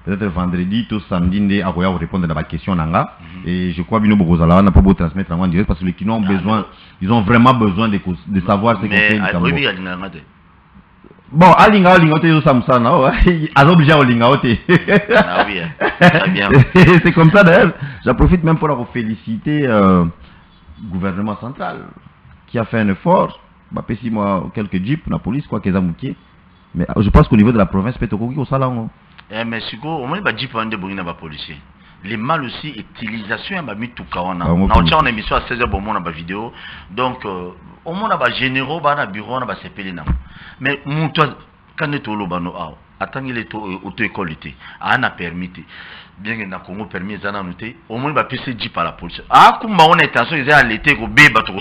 peut-être vendredi, tout samedi, à quoi répondre à ma question nanga et je crois bino bozala n'a pas beau transmettre en direct parce que les Kinois ont Ah, besoin, ils ont vraiment besoin de de savoir ce qu'on fait. Bon, alinga alinga ote yo samsana, oh, azobligé alinga ote. Ah oui, hein. très bien. c'est comme ça d'ailleurs. J'en profite même pour vous féliciter euh, gouvernement central qui a fait un effort. Bah, si moi quelques jeeps, la police, quoi qu'ils aient Mais euh, je pense qu'au niveau de la province, peut-être au salon. Eh, mais siko, au moins, il y a des gens mal aussi, utilisation, il y a mis tout cas. On a Ah, moi, on puis- a une émission à 16h pour mon vidéo. Donc, euh, au moins, on a généraux, on a bureau, on a CPL. Mais, mon toi, quand on est au Lobano, attends, il est auto-école, on a permis. Bien que na Congo permis, n'a. Au moins, il va passer jeep à la police. Ah, on est intention, ils ont à l'été, au bébé, au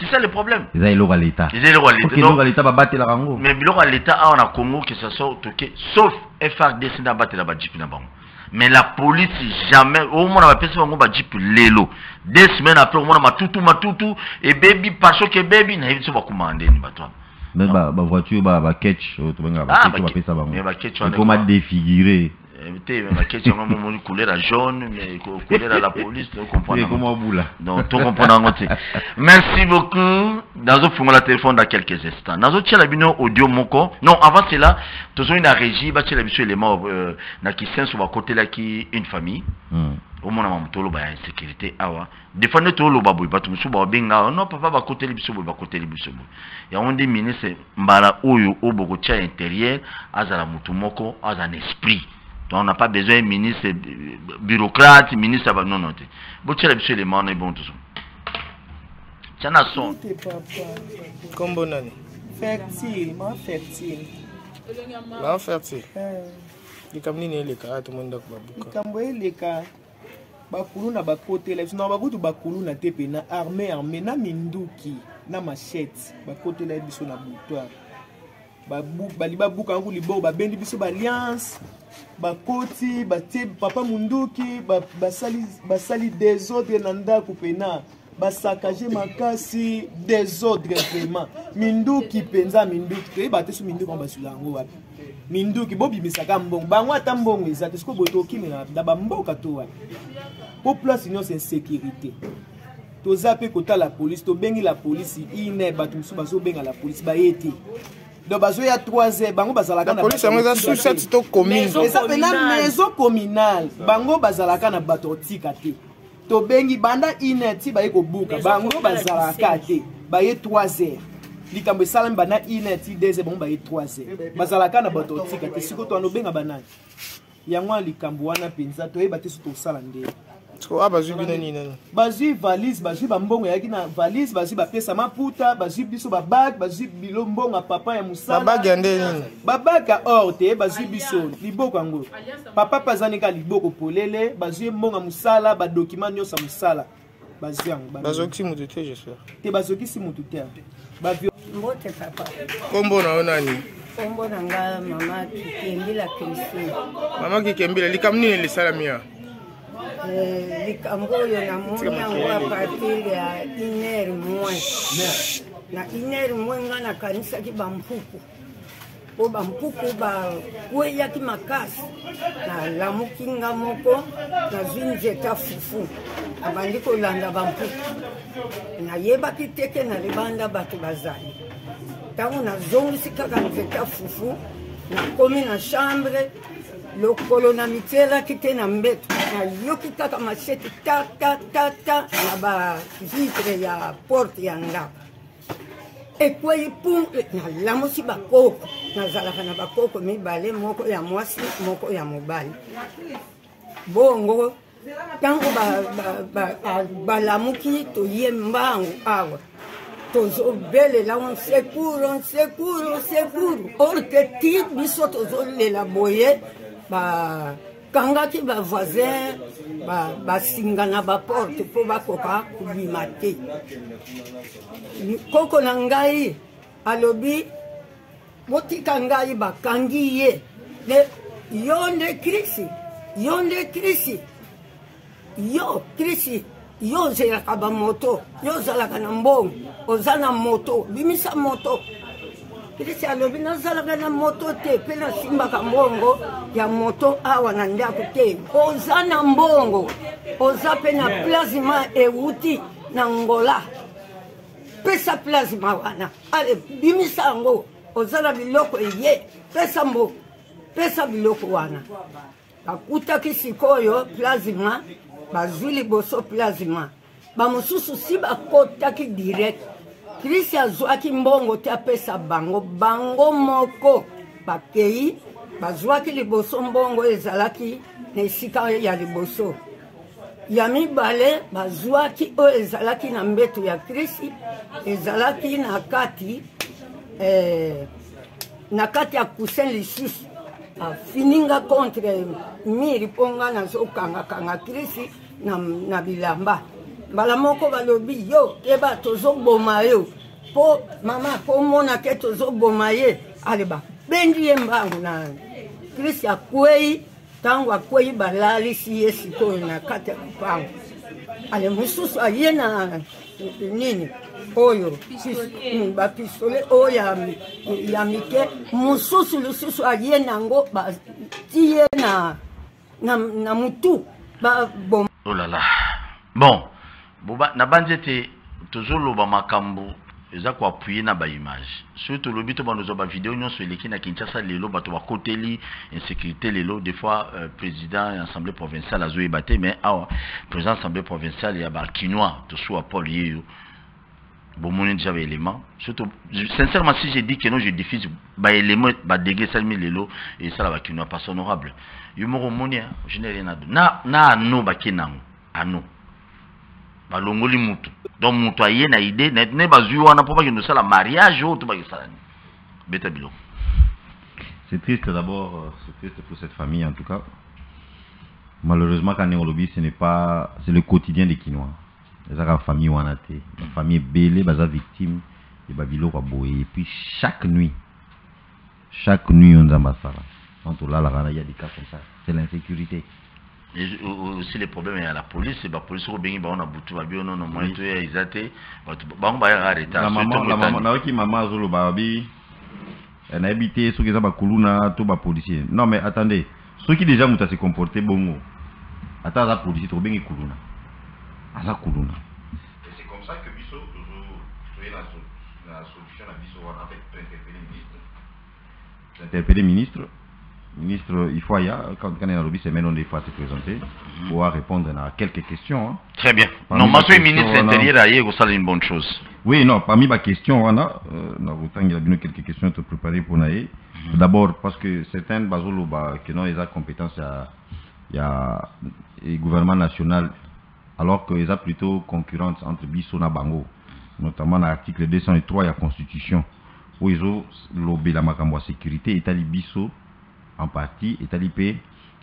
C'est ça le problème. Ils ont élo à l'État. Ils ont élo à l'État. Ok, élo Donc, à l'État va battre la rango. mais biloko ya leta awa na congo que ce soit toke sauf frdc nde abatela bajipe na bango mais la police jamais. Omona bapesi bango bajipe lelo. Deux semaines après omona matutu matutu ebebi parsoke ebebi nayebi biso bakumaka ndeni bato wana. Mais bah, bah, voiture, bah, bah, catch, oh, tu vois, bah, Ah, bah, bah, bah, bah, défigurer. Eh, baketi yango momoni couleur ya jaune mais co- couleur ya la police là? donc tocomprendre yango te merci beaucoup. Nazofungola telefone dans quelques instants. Nazotiela bino audio moko non avant cela tozoi na régie batiela biso élément euh, na kisenso bakotelaki une famille. Hmm. omonama moto oloba ya insécurité awa des fois nde tooloba boye bato mosusu babenga awa non papa bakoteli biso boye bakoteli biso boye yango nde ministre mbala oyo oyo bokotia intérieur azala motu moko aza na esprit donc on n'a pas besoin ministre bureaucrate ministre aba non non te botiela biso élément wana ebon toso tia na son. Kombo nani? Fertile, ma fertile. Ma fertile. likambo nini eleka aya tomoni ndako babuka likambo eleka bakulu na bakotela biso na bakutu bakulu na te mpe na arme arme na minduki na machete bakotela biso na boutoire bali babuka yango liboko babendi biso baalliance bakoti batie papa munduki basali, basali desordre na ndako pena basakage makasi desordre vraiment. Minduki mpenza minduki. Toyeba te so minduki ngo basula yango wapi? Minduki bobimisaka mbongo. Bango ata mbongo eza te siko boye tokimela na bamboka to wapi? Po place nyonso insécurité toza mpe kotala polise tobengi la polisi ine bato mosusu bazobenga la polisi baye te donc bazoya 3 heures bango bazalaka eza mpena maison communale. bango bazalaka na bato otika te tobengi banda ine ti baye kobuka. Bango bazalaka te baye 3 heures. Likambo esalami banda ine ti 2 heures bango baye 3 heures. Bazalaka na bato otika te siko toana obenga banani. Yango ya likambo wana mpenza toyeba te so tosala ndenge bazwi bino nini nani? Bazwi valise bazwi bambongo eyaki na valise bazwi bapesa maputa bazwi biso babage bazwi bilo mbongo ya papa ya mosala. Babage ya nde nini? Babage ya or te bazwi biso liboko yango. Papa mpe aza nika liboko polele bazwi mbongo ya mosala badokima nyonso ya mosala. Bazwi yango bazokisi motu te jespère. Te bazokisi motu te mbote papa. Kombo na yo nani? Kombo na nga mama kikembila kristine mama kikembila likambo nini lisalami ya likambo oyo namoni yango a partir ya inere moins. Na inere moins nga nakanisaki bampuku po bampuku bakweyaki makasi. Nalamuki nga moko nazwi nzeta fufu. Nabandi kolanda bampuku nayebaki teke na libanda bato bazali ntango nazongisi kaka nzeta fufu nakomi na chambre lokolo na mitielaki te na mbeto nayoki kaka mashete ta ta ta ta na bavitre ya porte ya ndako. Ekwei pu nalamusi bakoko nazalaka na bakoko mibale moko ya mwasi moko ya mobali. Bongo ntango balamuki toye mbangu awa. Tozobelela on secour on secour on secour orke ti biso tozolela boye bakangaki bavoisin basinga na baporte mpo bakoka kobima te. Koko na ngai alobi botika ngai bakangi ye. Yo nde krisi yo nde krisi. Yo krisi yo ozelaka bamoto yo ozalaka na mbongo oza na moto bimisa moto krisi alobi nazalaka na moto te mpe nasimbaka mbongo ya moto awa na ndako te. Oza na mbongo oza mpe na plasma ewuti na ngola. Pesa plasma wana. Ale bimisa yango oza na biloko eye. Pesa mbongo pesa biloko wana. Bakutaki sikoyo plasma bazwi liboso plasma. Bamosusu si bakotaki direct krisi azwaki mbongo te apesa bango. Bango moko bakei bazwaki liboso mbongo ezalaki na esika ya liboso. Ya mibale bazwaki oyo ezalaki na mbeto ya krisi ezalaki na kati eh, na kati ya kusin lisusu. Afininga contre miri mpo nga nazokangakanga krisi na, na bilamba mbala moko balobi yo keba tozoboma yo. Mpo mama mpo monake tozoboma ye. Ale babendi ye mbangu na krisi akwei ntango akwei balalisi ye sikoyo na kati ya lupango ale mosusu aye na nini? Oyo bapistole oyo ya mike. Mosusu lisusu aye nango batie na, na, na mutu. Baboma oh là là. Bon boba nabandi ete tozoloba makambo eza koappuye na baimage soki tolobi nyonso na kinshasa lelo bato insécurité lelo. Des fois euh, président ya assemblée provinciale azoyeba te mais awa président assemblée provinciale ya bakinois tosuwa paul yeyo bomoni déjà surtout sincèrement si j'ai dit que non je diffuse baélément badege esalemi lelo esala bakinois parce honorable yo omoni je n'ai rien à na ano ano balongoli mutu. Donc moto aye na idée ne bazwi wana mpo bakende osala mariage oyo to bakesala nini? Beta biloko. C'est triste d'abord c'est triste pour cette famille en tout cas. Malheureusement quand on lobby ce n'est pas c'est le quotidien des quinois ezaka famille wana te. Bafamille ebele baza victime ya babiloko ya boye. Et puis chaque nuit chaque nuit on zambasala quand on là il y a des cas comme ça. C'est l'insécurité aussi les problèmes il a la police et la police au bengi on a butu ba bio non moi to ya izate bango ba ya arrêter la maman la maman na ki maman azolo ba bi na habité ceux qui za ba kuluna to ba policier. Non mais attendez ceux qui déjà muta se comporter bongo ata za policier to bengi kuluna aza kuluna et c'est comme ça que biso toujours soyez la, la solution à biso en fait interpeller ministre. Interpeller ministre ministre il faut aya quand quand on lobby semaine on des fois se présenter -hmm. pour répondre à quelques questions hein. très bien parmi non monsieur ministre intérieur ko sala une bonne chose oui non parmi ma question on a na il y a quelques questions te préparer pour naé mm -hmm. d'abord parce que certains bazolo ba que non ils ont compétence à il y a le gouvernement national alors qu'ils ont plutôt concurrence entre biso na bango notamment l'article 203 de la constitution où ils ont lobé la sécurité et biso en partie et talipé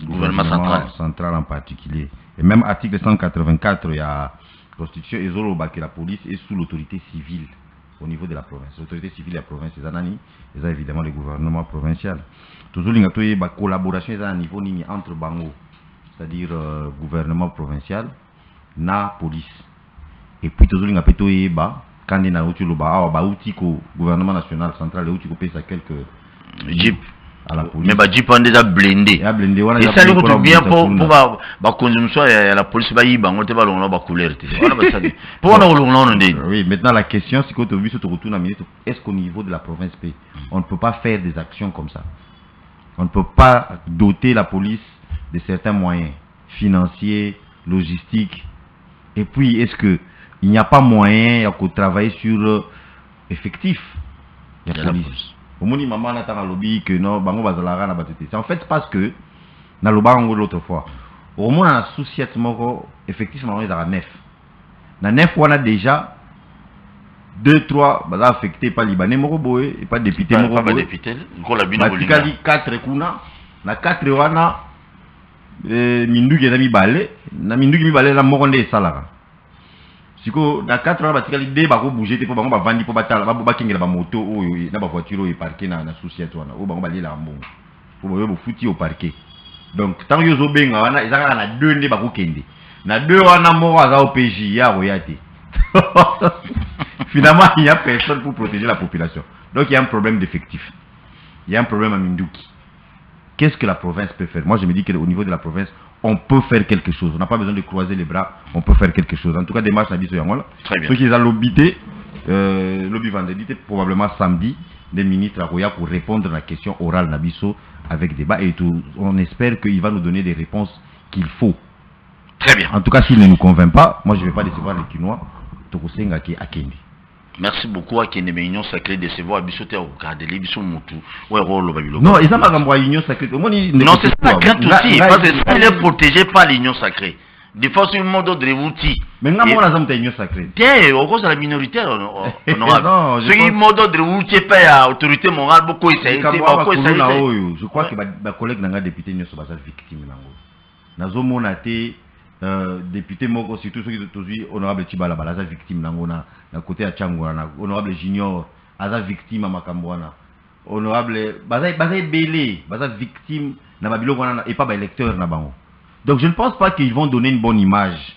gouvernement central. central en particulier. Et même article 184, il y a constitution et que la police est sous l'autorité civile au niveau de la province. L'autorité civile de la province, c'est Zanani, et évidemment le gouvernement provincial. Toujours, il y a une collaboration à niveau entre Bango, c'est-à-dire euh, gouvernement provincial, na police. Et puis, toujours, il y a quand il y a un gouvernement national central, il y a quelques jeeps mais bajipe wana eza blende esali kutu bien mpo bakonzi mosusu ya la police bayiba yango te. Balongola bacouleur te mpo wana kolongola wana ndeni oui maintenant la question sikoyo tobi so tokotuna ministre est ce qu'au niveau de la province p on ne peut pas faire des actions comme ça? On ne peut pas doter la police de certains moyens financiers logistiques. Et puis est ce que il n'y a pas moyen de travailler sur euh, effectif? De la police omoni mama natanga lobi que non bango bazalaka na bato te. C'est en fait parce que yango l'autre fois. Omona na société moko effectivement bango ezalaka neuf. Na neuf wana déjà deux trois baza affecté pa libanais moko boye epa député moko boyebatikali quatre kuna na quatre wana minduki eza mibale na minduki mibale eza moko nde esalaka siko na 4 heures batikali de bakobouge te mpo bango bavandi mpo batala bakengela bamoto oyo na bavoiture oyo eparke na, société wana oyo bango balelaka mbongo. Mpo boyo bofuti oparke donc ntango yo ozobenga wana eza kaka na deux nde bakokende na deux wana moko aza opj ya akoya te. Finalement il y a personne pour protéger la population. Donc il y a un problème d'effectif. Il y a un problème à Minduki. Qu'est-ce que la province peut faire? Moi je me dis qu'au niveau de la province on peut faire quelque chose. On n'a pas besoin de croiser les bras, on peut faire quelque chose. En tout cas, démarche à Biso Yangola. Ceux qui ont lobby, euh, lobby vendredi, probablement samedi, des ministres à Roya pour répondre à la question orale Nabiso avec débat. Et tout, on espère qu'il va nous donner des réponses qu'il faut. Très bien. En tout cas, s'il ne nous convainc pas, moi je ne vais pas décevoir les Kinois. Tokosenga qui Akendi. Merci beaucoup akende me union sacrée de sevoir biso te akokadele biso mutu oyo koloba biloko non eza makambo ya union sacrée. Omoni non c'est ça crainte aussi parce que s'il est protégé par l'union sacrée des fois sur le mode d'ordre outil mais nga mona za muta union sacrée. Te okozala minoritaire honorable soki mode d'ordre outil mpe ya autorité morale bakoyisa oyo je crois que bacollègue na nga député nyonso baza victime nango nazomona te député moko surtout soki tozwi honorable tibala bala aza victime nango na, côté ya chango wana. Honorable junior aza victime ya makambo wana. Honorable baza, baza victime na wana epa baélecteur na bango. Donc je ne pense pas qu'ils vont donner une bonne image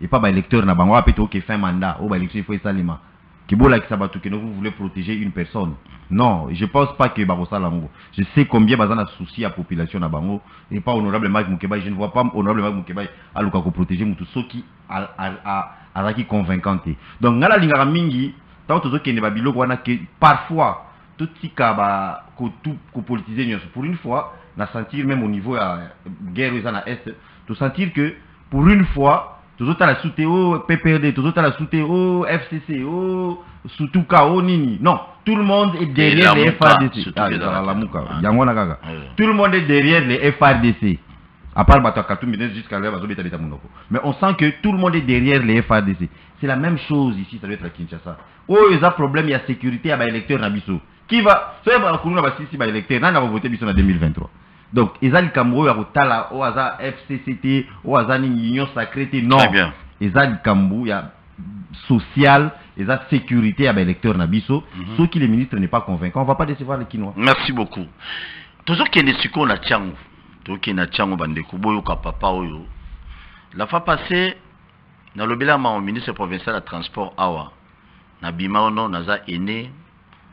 epa baélecteur na bango. Ape toke fin mandat oyo baélection ifo esalema. Vous voulez protéger une personne. Non je pense pas que bakosala yango je sais combien baza na souci ya population na et pas honorable mike mokebai je ne vois pas honorable mike mokebai aluka koprotéger motu soki azalaki convaincant te. Donc ngai nalingaka mingi ntango tozokende babiloko wana ke parfois totika kopolitize nyonso. Pour une fois na sentir même au niveau ya guerre oyo eza na est tosentir que pour une fois tozotala su te o pprd tozotala su te o fcc o sutuka o nini. Non tout le monde est derrière les frdc yango wana kaka. Tout le monde est derrière les frdc part ya katumbi nde jusqu'à là mais on sent que tout le monde est derrière les frdc c'est la même chose ici ça doit être à kinshasa. Oyo eza problème ya sécurité ya baélecteur na biso qui va soki bakulu na basilisi baélecteur nani akovote biso na 2023 donc eza likambo oyo ya kotala oyo aza fcc te oyo aza nini union sacré te non. Eza likambo ya social eza sécurité ya baélecteur na biso Mhm. soki le ministre n'est pas convaincant on va pas décevoir les kinois. Merci beaucoup. Tozokende sikoyo na ntiango tozokende na ntiango bandeko boyoka papa oyo. La fois passé nalobelama au ministre provincial ya transport awa nabima ono naza ene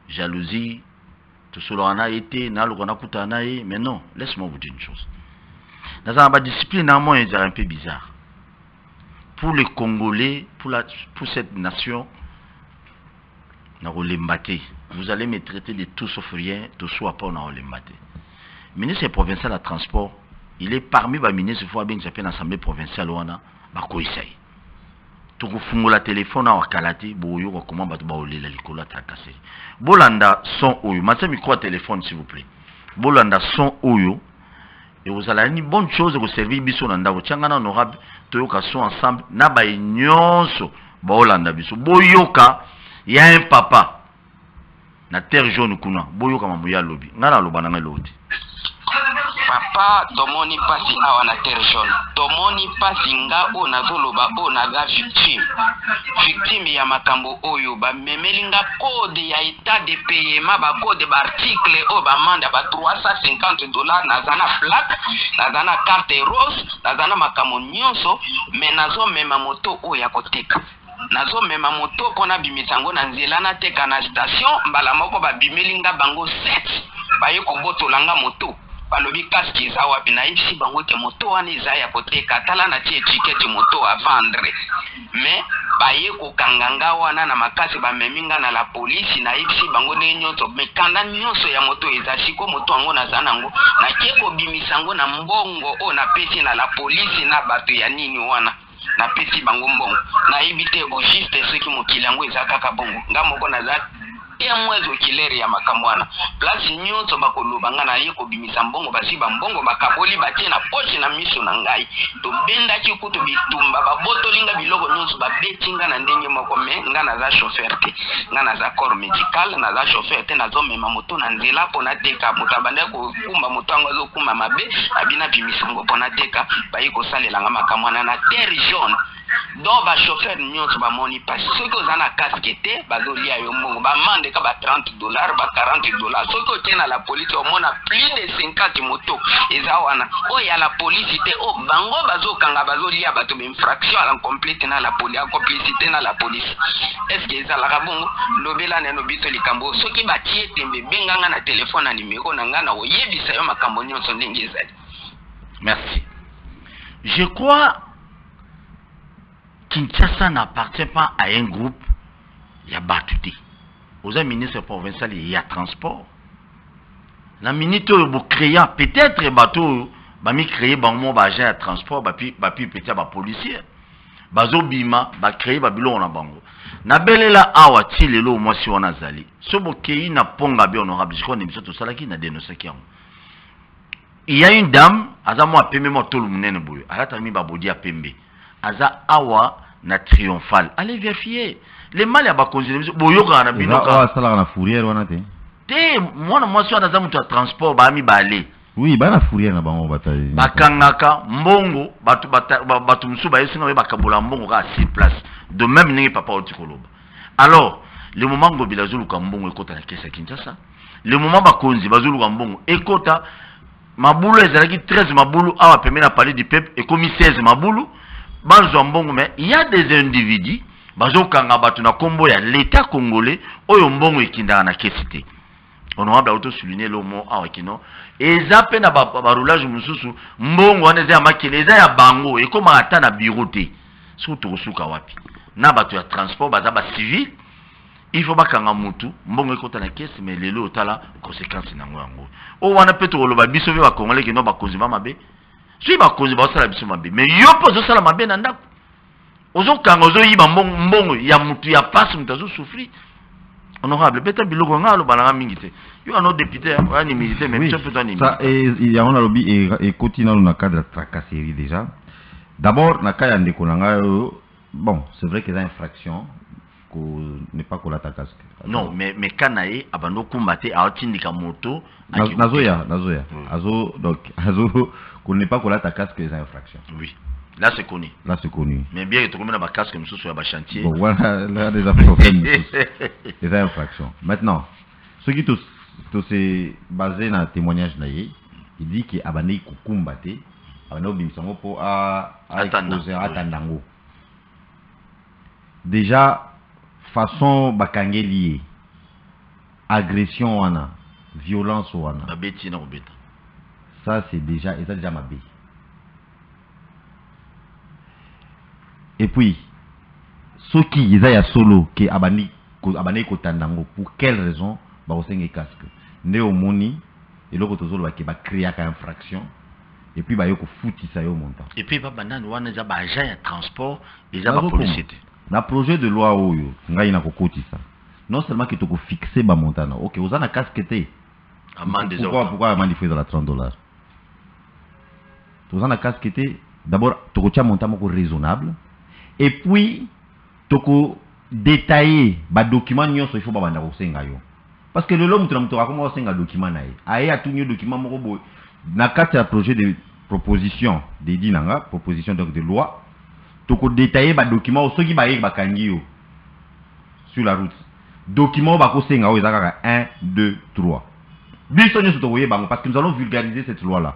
jalousie tosolaka na ye te naluka nakutana na mais non laisse-moi vous dire une chose. Naza na badiscipline na moi ezala un peu bizarre. Pour les congolais pour, la, pour cette nation nakolemba te. Vous allez me traiter de tout sauf rien tosuwa mpo na kolemba te ministre provincial ya transport il est parmi baministre fo abengisa mpe na assemblée provinciale wana bakoyisa ye tokofungola telefone awa kala te boyoka koma bato baolela likolo ya trakaseri bolanda son oyo. Matia micro ya telefone s'il vous plaît. Bolanda son oyo. Ekozala ni bonne chose ekoservir biso na ndako tianga na honorable toyoka son ensemble. Na baye nyonso baolanda biso. Boyoka ya un papa. Na terre jaune kuna. Boyoka mamu ya alobi ngai naloba na ngai loo te papa tomoni mpasi awa na terre jaune. Tomoni mpasi nga oyo nazoloba oyo naza victime. Victime ya makambo oyo bamemeli nga kode ya etat de payema bakode baarticle oyo bamande ya ba 350 dollar naza na plaque naza na carte rose naza na makambo nyonso me nazomema moto oyo ya koteka. Nazomema moto mpo nabimisa yango na nzela nateka na station mbala moko babimeli nga bango 7 baye kobotola nga moto balobi kaske eza wapi? Nayebisi bango ete moto wana eza ya koteka. Tala na tie etikete moto a vendre. Me baye kokanga nga wana na makasi bamemi nga na la polisi nayebisi bango ndenge nyonso. Mikanda nyonso ya moto eza. Siko moto yango naza nango. Nakie kobimisa yango na mbongo oyo napesi na la polisi na bato ya nini wana. Napesi bango mbongo. Nayebi te ojuste soki mokili yango eza kaka bongo. Nga moko naza témoins oculaire ya makambo wana place nyonso bakoloba nga naye kobimisa mbongo basi bambongo bakaboli batie na poche na miso na ngai. Tobendaki kutu bitumba babotoli nga biloko nyonso babeti nga na ndenge moko me nga naza chauffeur te. Nga naza corps médical naza chauffeur te nazomema moto na nzela mpo nateka moto abandaki kokumba moto yango azokumba mabe abi nabimisa ngo mpo nateka bayi kosalelanga makambo wana na terre jaune donc bachauffeur nyonso bamoni mpasi soki oza na kaske te bazolia yo mbongo bamande ka ba 30 dollar ba 40 dollar soki otie na la polisi omona plus de 50 moto. Eza wana. Oyo ya la polisi te. O bango bazokanga bazolia bato bainfraction ala complete na la poli ya complicité na la polisi est ce que ezalaka bongo? Lobela neno biso likambo. Soki batie tembe benganga na telefone na nimero na ngai na koyebisa yo makambo nyonso ndenge ezali. Merci. Je crois Kinshasa n'appartient pas à un groupe. Ya bato te oza ministre provincial ya transport. Na minute oyo bocréa peut-être bato oyo bamicréé bango baagent ya transport bapi bapi peti ya bapolisier bazobima bacréé babiloko na bango nabelela awa ti lelo mwasi wana azali so bokei na ponga be honorable je crois na biso tosalaki na dénosaki yango il y a une dame aza mwa pembe mwa tolo monene boye alataka mi babodi ya pembe aza awa na triomphal allez vérifier. Le mal ya bakonzi boyokaka na bino asalaka na fourrière wana te. Te mwana mwasi wana aza moto ya transport baya mibale oui baa na fourrière na bango bata bakangaka mbongo bato bato mosusu bayesinga baye bakabola mbongo kaka sur place. De même ndenge papa oti koloba. Alors le moment ngobila azoluka mbongo ekota na kesi ya kinshasa. Le moment bakonzi bazoluka mbongo ekota. Mabulu ezalaki 13 mabulu awa pembeni na palais du peuple ekomi 16 mabulu bazwa mbongo mais il y a des individus bazokanga bato na nkombo ya l'état congolais oyo mbongo ekindaka na kesi te honorable auto souligner le mot awa kino. Eza mpe na ba- ba- baroulage mosusu mbongo wana ya makele eza ya bango ekomaka ata na bureau te. Soki tokosuka wapi? Na bato ya transport baza bacivile il faut bakanga mutu mbongo ekota na kesi mais lelo otala conséquence nango yango. Oyo wana mpe tokoloba biso mpe bakongole kino bakonzi ba mabe soki bakonzi baosala biso mabe mais yo mpe ozosala mabe na ndako ozokanga ozoyiba mbongo, ya mutu ya pasi mutu azosouffrir honorable beta biloko nga aloba nanga mingi te. Yo oyanimisi te mais Oui, biso mpe ça, toanimisi et- yango nalobi ekoti nano na cadre ya tracasserie déjà. D'abord na ya ndeko na ngai oyo bon c'est vrai que eza infraction ko ne pas kolata casque. Non mais mais ka na ye abandi okumba te aotindika moto nazoya nazoya Mm. azo donc azo ne pas kolata casque eza infraction oui Là, c'est connu. Là, c'est connu. Mais bien, tu as un casque ça sur le chantier. Bon, voilà, là, déjà problème. C'est une infraction. Maintenant, ce qui est basé dans le témoignage, il dit qu'il y a des kukumba, il y a des bimsango pour exposer à Tandango. Déjà, façon bakange lié, agression wana, violence wana. Ça, c'est déjà, c'est déjà ma bête. et puis soki eza ya solo ke abandi abandi kotanda yango pour quelle raison bakosenga casque nde omoni eloko tozoloba ke bakreaka infraction et puis baye kofutisa yo montant. Et puis babandani wana eza baagent ya transport eza bapolisie te na projet de loi oyo ngai nakokotisa non seulement ke tokofixe bamontant na ok oza na casque te amande pourquoi, pourquoi amande ifo ezala 30 dollars? Toza na casque te d'abord tokotia montant moko raisonnable et puis toko détailler badocument nyonso faut babanda kosenga yo. Parce que lelo moto na moto akoma kosenga document na ye aye atuni yo document moko boye na kati ya projet de proposition dedi na nga proposition donc de loi toko détailler badocument oyo soki baye bakangi yo sur la route. Document oyo bakosenga oyo eza kaka 1 2 3 biso nyonso tokoyeba yango parce que nous allons vulgariser cette loi là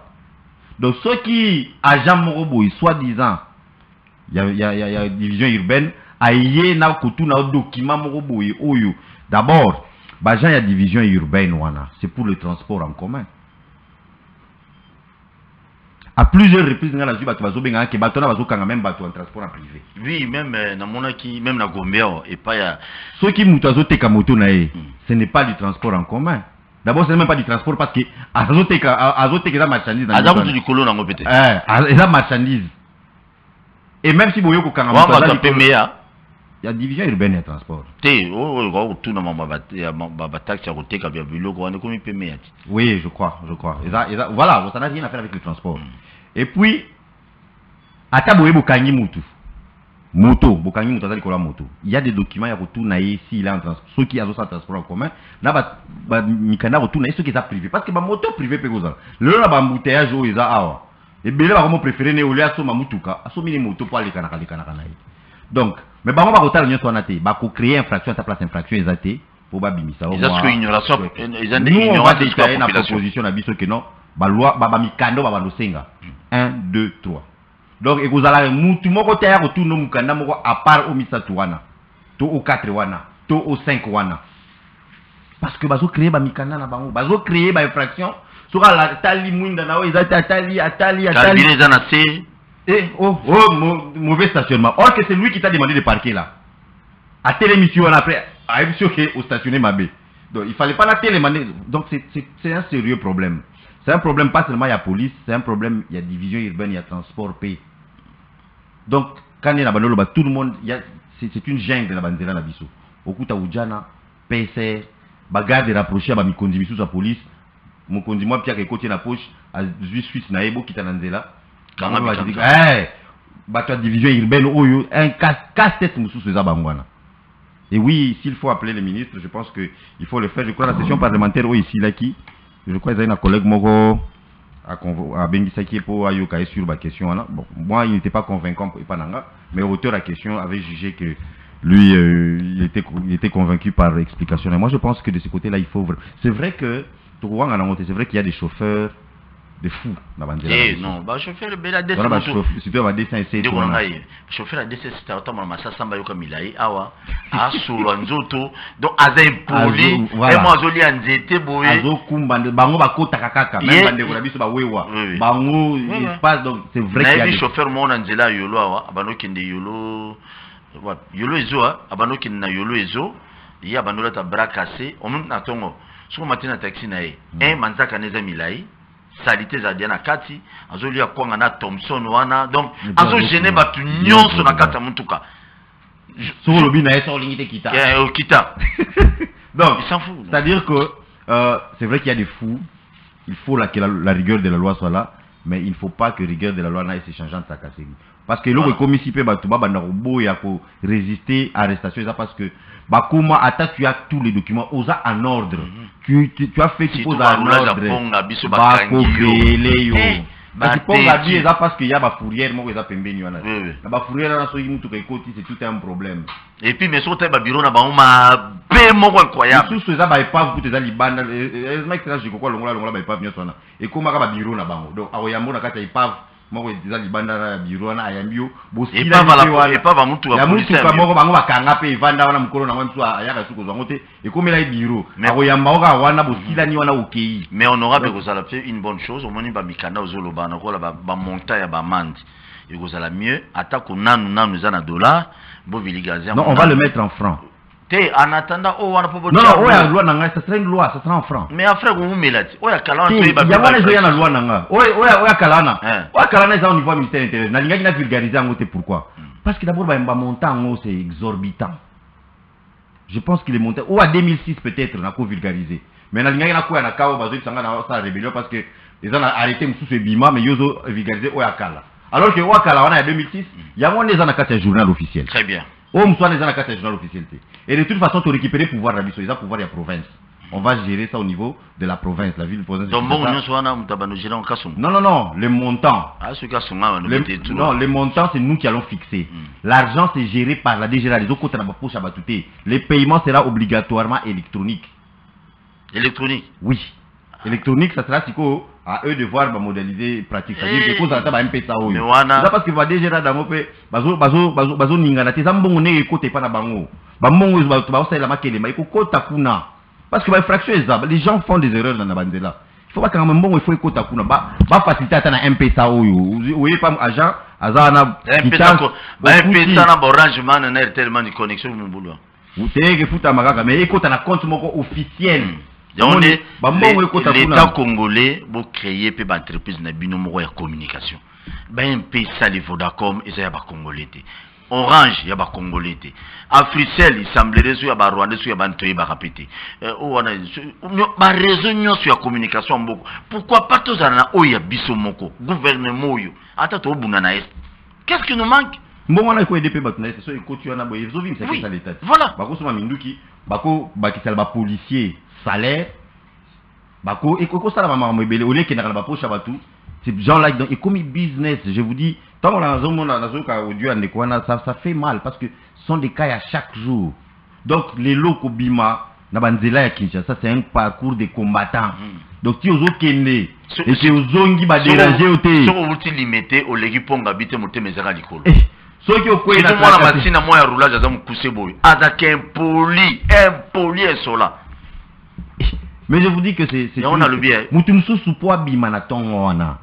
donc soki agent moko boye soit disant il y a, y, a, y, a, y a division urbaine aye na document moko boye oyo. D'abord bajan ya division urbaine wana. C'est pour le transport en commun. À plusieurs reprises bato bazobengaka ke bato wana bazokanga même bato en transport en privé. Oui même euh, namonaki même na gombe awa epai ya soki moto azoteka moto na ye ce n'est pas du transport en commun D'abord, ce n'est même pas du transport parce que azoteka azoteka eza marchandise. Aza kutu likolo nango pete. Eza marchandise. Et même si boyo kokanga moto aza PMA, il y a division urbaine et transport. Te, oh oh oh ya ya biloko wana. Oui, je crois, je crois. Eza eza voilà, ça n'a rien à faire avec le transport. Et puis ata boye bokangi mutu. Moto bokangi moto aza likolo ya moto. Il y a des documents ya kotuna ye si il est en transport soki azosala transport en commun na bamikanda ya kotuna ye soki eza privé. Parce que bamoto privé mpe kozala. Lelo na bambouteillage oyo eza awa ebele bakomo préféré ne olie asoma mutuka asomi ne moto mpo alekanaka lekanaka na ye. Donc mais bango bakotala nyonso wana te bakocréer infraction ata place infraction eza te mpo babimisa na proposition na biso ke non baloi bamikanda oyo babandosenga 1 2 3 donc ekozala mutu moko te aya kotuna mokanda moko apart o misatu wana to o 4 wana to o 5 wana parce que bazocreye bamikanda na bango bazocreye bainfraction soki atali mwinda na oyo eza te atali atali atali eza na se Eh, oh, oh, mauvais stationnement. Or que c'est lui qui t'a demandé de parquer là. À télémission, après, à émission qui est au stationné Mabé. Donc il fallait pas la télémander. Donc c'est un sérieux problème. C'est un problème pas seulement il y a police, c'est un problème, il y a division urbaine, il y a transport pays. Donc quand il y a la tout le monde, c'est une jungle la bandera na biso. Okuta Ujana, PCR, bagarde rapproché à mikondi biso la police. Mokondi moi pia ke côté na poche, à Suisse na ebo kita na nzela. bato ya division urbaine oyo un casse-tête mosusu eza bango wana et oui s'il faut appeler le ministre je pense que il faut le faire je crois la session parlementaire oyo esilaki je crois ezali na collègue moko abengisaki ye mpo ayoka ye sur baquestion wana bon moi il n'était pas convaincant epa na nga mais auteur ya question avait jugé que lui euh, il, était, il était convaincu par explication et moi je pense que de ce côté là il faut c'est vrai que c'est vrai qu'il y a des chauffeurs de fou na banzela eh non ba chauffeur bela desi ba chauffeur surtout ba desi ese to na chauffeur desi c'est autant ma masasa mba yoka milai awa asulwa nzoto donc aza impoli et moi zoli anzete boye. Azo kumba bango bakotaka kaka même bande ko biso ba wewa bango espace donc c'est vrai qu'il y a des chauffeurs mo na nzela yolo awa abano kende yolo yolo ezo abano kende na yolo ezo ye abando lata bras cassé omuntu na tongo soko matina taxi na ye un manzaka neza milai salite ezali na kati azolia kwanga na thomson wana. Donc azogene bato nyonso na kati ya motuka soki olobi na ye so olingi te kita. Okita donc c'est à dire que euh, c'est vrai qu'il y a des fous. Il faut la, que la, la rigueur de la loi soit là mais il ne faut pas que rigueur de la loi naye s'échangeant takaseli parce que eloko ekomisi mpe bato babanda koboya korésister arrestation eza parce que bakoma ata tu as tous les documents. Oza en ordre. Mm -hmm. tu, tu, tu as fait tu poses en ordre. Bakokele yo. bakiponga bi eza parce que ya bafourrière moko eza pembeni wana. Oui, oui. na bafourrière wana soki mutuka ekoti c'est tout un problème. Et puis mais soki otali babiro na bango mabe moko incroyable. Lisusu eza baepave kutu eza libanda. Heureusement que eza jikokwa longola longola baepave nyonso wana. Ekomaka babiro na bango. Donc akoyamba na kati ya epave moko eza libanda na ya biro wana ayambi yo. Epave ala- epave ya mutuka ya policier mutuka ya biro. moko bango bakanga mpe evanda wana mokolo nango mosusu ayaka su kozwa yango te. Ekomela ye biro Mais- akoyamba oka wana bosilani wana okei. Mais honorable ekozala mpe une bonne chose. Omoni bamikanda ozoloba nakola bamonta ya bamande ekozala mieux. Atako nanu nanu eza na dollar. Boviligaze non on va le mettre en franc te en attendant oyo wana mpo non non oyo ya loi na ngai ça sera une loi ça sera en franc. Mais afrère komumela te oyo akala wana Ti, yango wana ezoya na loi na nga oyo oyo- oyo akala wana Hein. oyo akala wana eza au niveau ya ministère intérieur nalingaki na vulgariser yango te pourquoi. Parce que d'abord bamonta yango c'est exorbitant. Je pense qu'il est monté. Ou à 2006 peut-être nako vulgariser mais nalingaki nakoya na kawo bazoyebisanga na osala rébellion parce que eza na arrêté mosusu ebima mais yo ozo vulgariser oyo akala alors que oyo akala wana ya 2006 yango wana eza na kati ya journal officiel. Très bien oyo mosu wana eza na kati ya journal officiel te et de toute façon torécupérer pouvoir na biso eza pouvoir ya province. On va gérer ça au niveau de la province la ville province donc mbongo nyonso wana moto kasunga non non non le montant ah soki asunga le, banobete tout non les montants c'est nous qui allons fixer. L'argent c'est géré par la DGRA les autres côtés na bapoche ya bato te le paiement sera obligatoirement électronique électronique. Oui. Électronique ça sera sikoyo à eux de voir bamodalité pratique. C'est-à-dire Eh. que kozala ta bampesa Mais oyo wana- eza parce que badgera dango mpe bazo- bazo- bazo- bazoningana te eza mbongo ndenge ekota epa na bango. Bambongo oyo bato baosalela makelema ekokota kuna parce que bainfraction eza les gens font des erreurs na na banzela il faut bakanga mbongo il faut ekota kuna Ba- bafacilite ata na mpesa oyo oye pa agent aza wana quittance, bakuti- mpesa na baorangement na airtel mani connexion mobulu teyeke efutama kaka mais ekota na compte moko officiel ekota l'état congolais bocréer mpe baentreprise na bino moko ya communication. Le vodacom eza ya bacongolais te orange ya bacongolais te africel semblerait so ya barwandais so ya bani toyebaka mpe te Eh, oyo wana bareseau nyonso ya communication ya pourquoi pas tozala na oyo ya biso moko gouvernement oyo ata tobunda na est. Qu'est ce qui nous manque? Mbongo wana ekoyede mpe bato na ye so ekoti wana boye ezobimisa Oui, kesa leta te voilà. bakosoma minduki bakobakisala bapolicier salaire bako eko- ekosalama makambo ebele olie ekendaka na bapoche ya bato gens là donc ekomi business. Je vous dis ntango nazomona nazoyoka audio ya ndeko wana ça, ça fait mal parce que ce sont des cas ya chaque jour. Donc lelo kobima na banzela ya kinshasa c'est un parcours de combattant donc ti ozokende eke ozongi badérange yo te soki outi limete oleki mponga bi te motema ezaka likolo soki okwei mwana masina moko ya roulage aza mokuse boye azalaka impoli impoli esola mais je vous dis que c'est eh. mutu mosusu po abima na ntongo wana.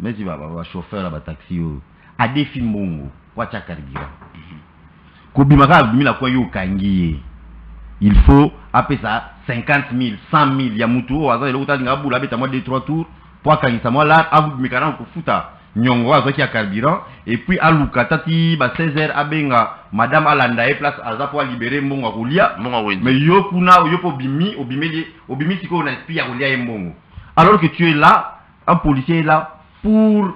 Meti bachauffeur ya bataxi oyo adefi mbongo po atya carburant kobima kaka abimi na kwa yo il faut apesa 50 000 100 000 ya mutu oyo aza eloko talinga abula abeta mwa 2 3 tours. Po akangisa mwa lar abimika na kofuta nyongo azwaki ya carburant et puis aluka tati ba 16 heures abenga madame alanda ye place aza po alibere mbongo ya kolia. Mais yo kuna yo mpo obimi obimeli obimi sikoyo na esprit ya kolia ye mbongo. Alors que tu es là un policier est là pour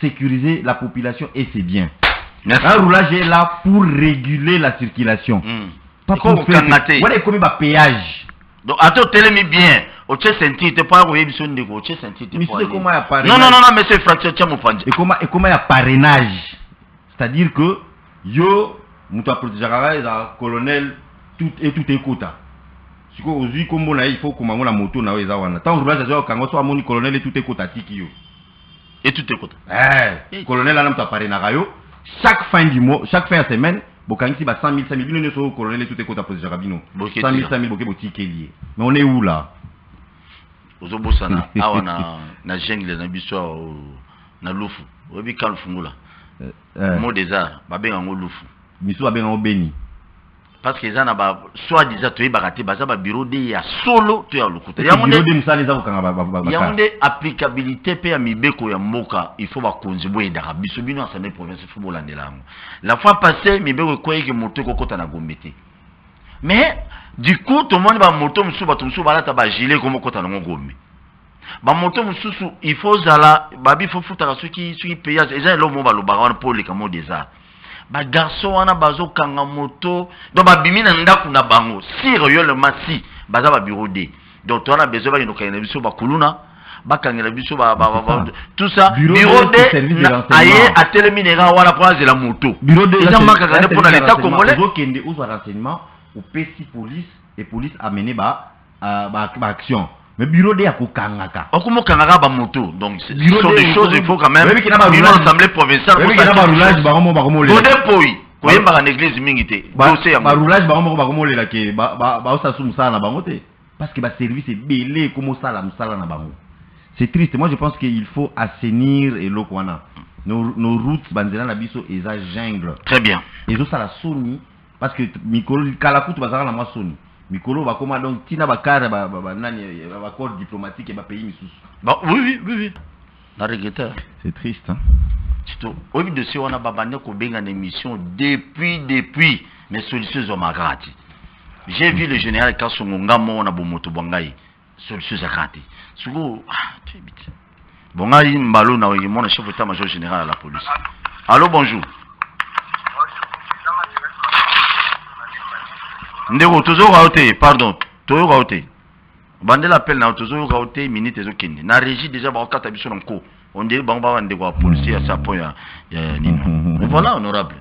sécuriser la population et c'est bien. Merci. un roulage est là pour réguler la circulation. Mm. pas pour faire te. wana ekomi bapéage donc ata otelemi bien. Otie sentire te mpo akoyebi so ndeko otie sentire te non non non c'est fraction tia mopanzi ekoma ekoma ya parrainage? C'est-à-dire que yo moto aprotegeaka kaka colonel tout et tout ekota. Sikoyo ozwi nkombo na ye il faut okoma ngo na moto na yo eza wana. Ntango roulage azwa okanga so amoni colonel et tout ekota atiki yo. Etu ekota. Eh, colonel wana moto aparenaka yo chaque fin du mois chaque fin ya semaine bokangisi ba 100 000 100 000 bino nyonso et tout ekota protegeaka bino. Boke 100 000 tila. 100 000 boke botikeli ye. Mais on est où là? Ozobosana. Awa na na jungle na biso awa na lufu. Oyebi kan lufungula eh, mo des arts babenga yango lufu. Misu babengango beni parce que eza na ba soit disant toyebaka te baza babiro de ya solo to ya lokuta yango nde eza applicabilité mpe ya mibeko ya mboka il faut bakonzi boyedaka biso bino assemblée province il faut bolandela yango. La fois passé mibeko ekweyaki moto ekokɔta na gombe te. Mais du coup tomoni bamoto mosusu bato mosusu balata bagile komokɔta nango gombe. Bamoto mosusu il faut ozala babi fo futaka soki soki payage. Eza eloko mo balobaka wana mpo oleka mo desa bagarso wana bazokanga moto. Donc babimi na ndako na bango. Si baza babiro de donc towana besoin bakende kokende biso bakuluna bakangela biso tout ça. Bureau bureau de aye atelemi na nga wana mpo azela moto. Eza makaka nde mpona l'état congolais. Ozokende ozwa renseignement opesi police et police amene ba euh, ba ba action mais bureau de ya kokangaka okomokangaka bamoto donc ce Bureau sont de- des choses il faut quand même roulage- assemblée provinciale baroulage bango moko bakomolela bode poi. Koyembaka na église mingi te. Dossier yango baroulage bango moko bakomolela ke ba- ba- baosasu mosala na bango te. Parce que baservice ebele ekomosala mosala na bango c'est triste. Moi je pense qu'il faut assainir eloko wana nos, nos routes banzela na biso eza jungle. Très bien. Ezosala soni parce que mikolo kala kutu bazalaka na mwa soni mikolo bakóma donc ntina bakare ba- ba- ba- nani bacorde diplomatique ya bapays misusu. Bah, oui oui oui oui. Na regrette c'est triste hein? oyebi dossier wana babandi kobenga na émission depuis depuis mais solution ezwamaka te j'ai vu le général kasongo nga moko na bomoto bwa ngai solution ezaka te sikoyo ah, toyebi te bon ngai mbalo na mona chef état major général à la police. Allo bonjour ndeko tozoyoka yo te pardon toyoka yo te bandela appel na yo tozoyoka yo te minute ezokende. Na régie déjà bakokata biso na nko. Ondire bango baa bandeko ya policier ya sapo ya mais voilà honorable.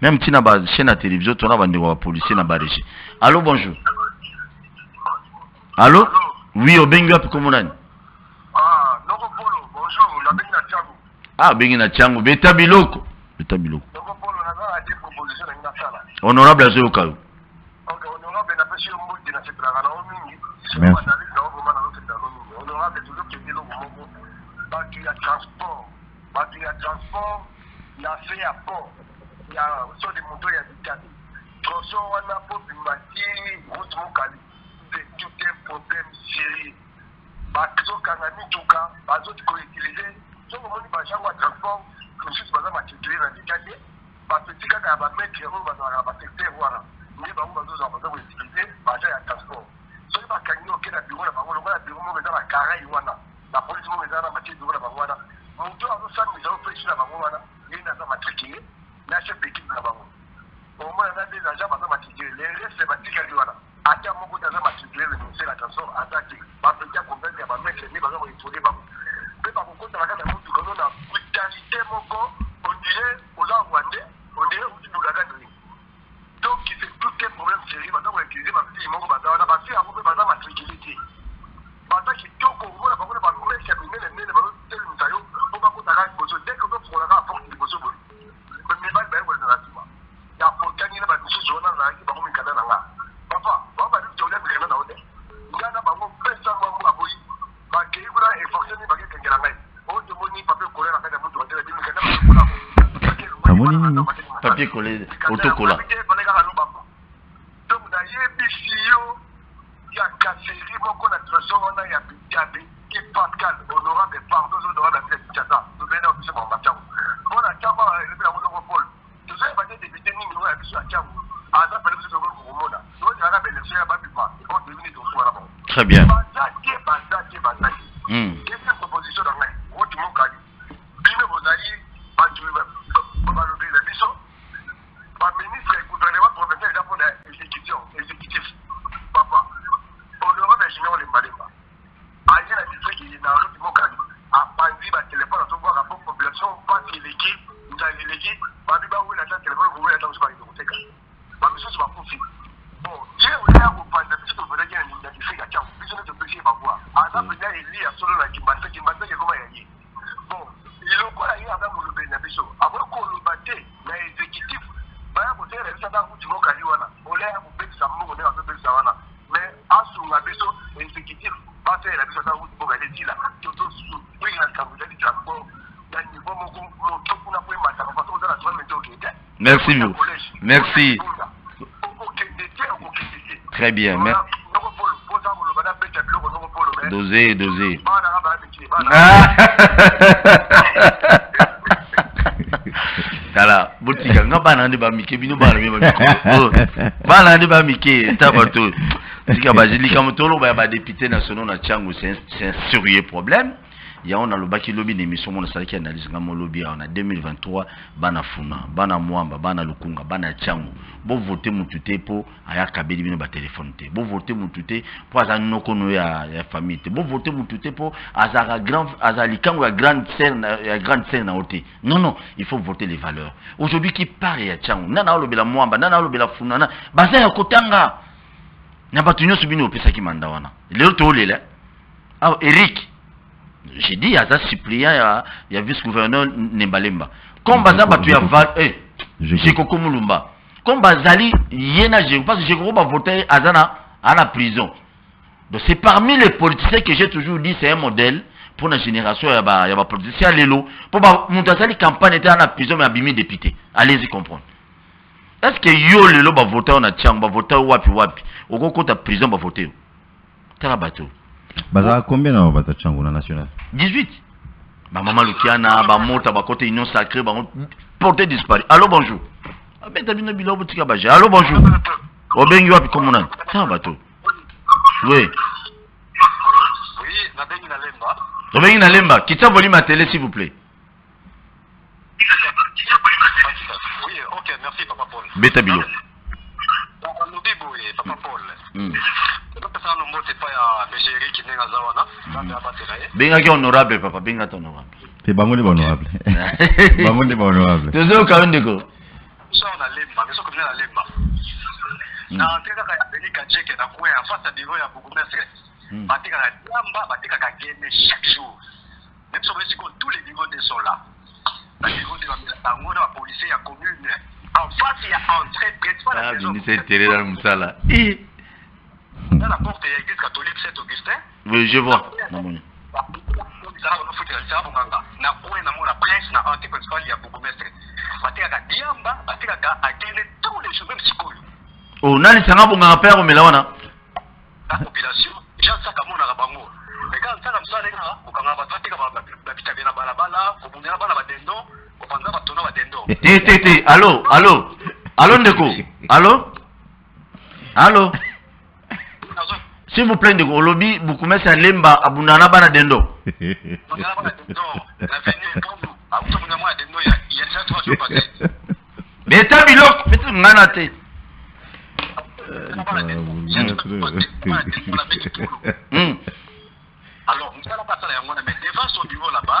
Même ntina bachaîne ya télévision tona bandeko ya policier na barégie allo bonjour. Allo oui obengi wapi kombo nani? Ah, la bengi na Tiago. ah obengi na tiango beta biloko. Beta biloko. Honorable azoyoka yo yo mbote nasepelaka na yo mingi. Merci. Analyse na yo vraiment nazosepela na yo mingi. Honorable tozokende eloko moko. Bato ya transport, bato ya transport na se ya port ya so de moto ya bitani. Tronçon wana po bimaki route mokali. C'est tout un problème sérieux. bazokanga mituka bazoti koutilize ntongo omoni bajango ya transport mosusu baza matricule na lika te bapeti kaka ya bametre oyo bazalaka na basecteur wana nde bango bazozala baza koutilize baja ya transport. Soki bakangi oke na biro na bango longola biro moko eza na karai wana na polisi moko eza na matie biro na bango wana moto azosambisa opesi na bango wana ye naza matricule na chef d'équipe na bango. Omona na des agents baza matricule le reste batikali wana. Ata moko te aza matricule le ministère ya transport aza te. Bapeti ya convaincre ya bametre nde baza kointroduire bango. Mpe bakokotana kaka na motuka no na brutalité moko ondire oza rwandais ondire utibukaka nini donc tout un problème sérieux baza koutilize bafille moko baza wana bafille yango mpe baza matricule te baza kitoko omona bango na bametre ya minene minene bazotelemisa yo mpo bakotaka liboso deke ozofolaka aporte liboso boye mibali bayekolela na nsima ya potani na bamisusu wana nazalaki bango mikanda na nga papa bango balikuta olia mikanda na yo te nga na bango pesa mwango aboyi bakei kuna eforceni bakekengela ngai oyo tomoni papier kola na kati ya moto batela bi mikanda bakolako Bamoni nini? papier collé autokola balai kaka lobamba donc nayebisi yo ya kaseri moko na situation wana ya bitabe ki pascal honorable pardon honorable abila kinshasa tobene na biso bango batiango mpona ntango elebi yango ndoko paul. Tozoyeba te député nini oyo ya biso ya tiango aza pele biso tokoki komona toyaka baélection ya babima epon devini tosuwana bango très bien. Hmm. ese proposition na ngai oti mokali bino bozali bato balobeli na biso baministre ya gouvernement provincial eza mpona exécution exécutif papa honorable ingénieur lembalemba aye na district na roti mokali apanzi batelefone azobwaka po population mpasi eleki nzali eleki babi bawela ata telefone kowela ata mosu bakende koteka bamisusu bakufi bon ye oya kopanza biso tozalaki na district ya tiango biso nde topesi ye bakwa aza mpenza eli ya solo na kimbasa kimbasa ekoma ya ye bon lokola ye aza molobeli na biso akoki koloba te na exécutif baya kotelela biso ata kuti mokali wana olia ya kobetisa mbongo ndenge azobetisa wana mais asunga biso exécutif batelela biso ata kuti mokali etila totosuwinga likambo ezali transport ya niveau moko moto kuna po emataka paso kozala development okende te Merci beaucoup. Merci. okokende te okokende te Très bien. Mais... noko polo poza koloba na beta biloko noko polo mais Dosé, dosé. bana nga baya mikili bana tala botika nga bana nde bamike bino bana mie bamikolo bana nde bamike ta bato tika baje likambo toloba ya badepute nationaux na tiango c'est un sérieux problème. Yango nalobaki lobi na émission mo nasalaki analyse nga mo lobi awa na 2023 bana funa bana mwamba bana lukunga bana tiango bovote mutu te mpo ayakabeli bino batelefone te bovote mutu te mpo aza nokono ya, ya famille te bovote mutu te mpo azalaka grand aza likango ya grande ya grande na yo te non non il faut voter les valeurs. Aujourd'hui qui part ya tiango nana alobela mwamba nana alobela funa na baza ya kotanga na bato nyonso bino opesaki manda wana lelo toolela awa eric. J'ai dit aza suppléant ya, ya vice gouverneur nembalemba. Comme baza bato ya val eh, jekoko mulumba. Comme bazali ye na jeko parce que jekoko bavote aza na aza na prison. Donc c'est parmi les politiciens que j'ai toujours dit c'est un modèle pour la génération ya ba- ya bapoliticien ya lelo. Mpo ba- moto azali campagne ete aza na prison mais abimi député. Allez-y comprendre est ce que yo lelo bavote oyo na tiango bavote oyo wapi wapi? Okokota prison bavote yo. Tala bato. Bazalaka combien na bato cango na national? 18 bamama lukiana bamota bakota union sacré bango porté disparu. Allo bonjour. Abeta bino bilo botika baje allo bonjour. Obengi wapi kombo nani tala bato. We Oui, nabengi na lemba. obengi na lemba kita volume ya télé s'il vous plaît ok, merci Papa Paul. beta bilo. Alobi boye Papa Paul. Mm. topesa nano mbote epai ya mégérik ndenge aza wana nzambe abatela ye bengaki honorable papa bengaki honorable. Te bango nde bahonorable bango nde bahonorable tozoyoka yo ndeko so na lemba mais soki na lemba. Na entre kaka ya beni kajeke na coin ya face ya biro ya bourgmestre batekaka diamba batekaka gene chaque jour. Même soki sikoyo tous les bureaux de sont là na bureau de bamelaka yango na bapolicier ya commune en face ya entrée principale ya maison abimisa etere na mosala na la porte ya église catholique saint augustin oui je vois namoni ezala banofutela lisala bonganga na oyo namona prince na entrée principale ya bourgmestre batekaka diamba batekaka agene tous les jours même sikoyo o nalisanga bonganga mpe ya komela wana na population jean saka amonaka bango eka nsala mosala ndenge kaka kokanga bato bateka babitabe na balabala kobundela bana badendo kopanza batona badendo. Eh, eh, eh, te te te alo alo alo ndeko alo alo s'il vous plaît ndeko olobi bukumesa lemba abunda na bana dendo. Beta biloko beti ngana te. Hmm. Alors mosala basala yango na mais devant son bureau là-bas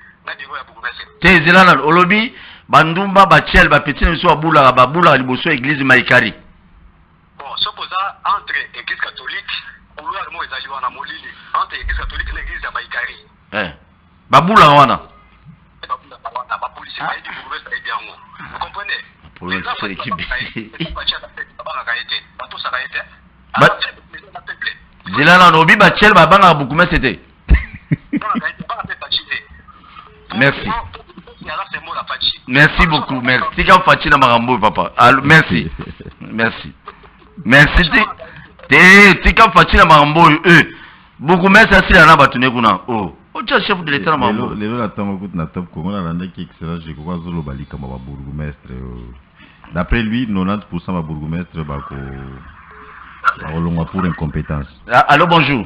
te ezela na olobi bandumba batiele bapeti na biso babulaka babulaka liboso ya maikari bon soki oza entre catholique couloir moko ezali wana molili entre église catholique na église ya maikari eh. babulaka wana bayebi bourgmestre yango vous comprenez zela nano obi batiele babangaka te Merci. merci beaucoup. Merci. Tika faci na makambo oyo papa. Merci. Merci. Merci. Tika faci na makambo oyo e bukumese asila na bato ne kuna o otya chef de l'état na makambo lelo lelo natango kutu na top congo nalandaki excellence jekoko azoloba likambo ya babourgmestre oyo d'après lui 90 babourgmestre bako bakolongwa pour incompétence. Ah, allo bonjour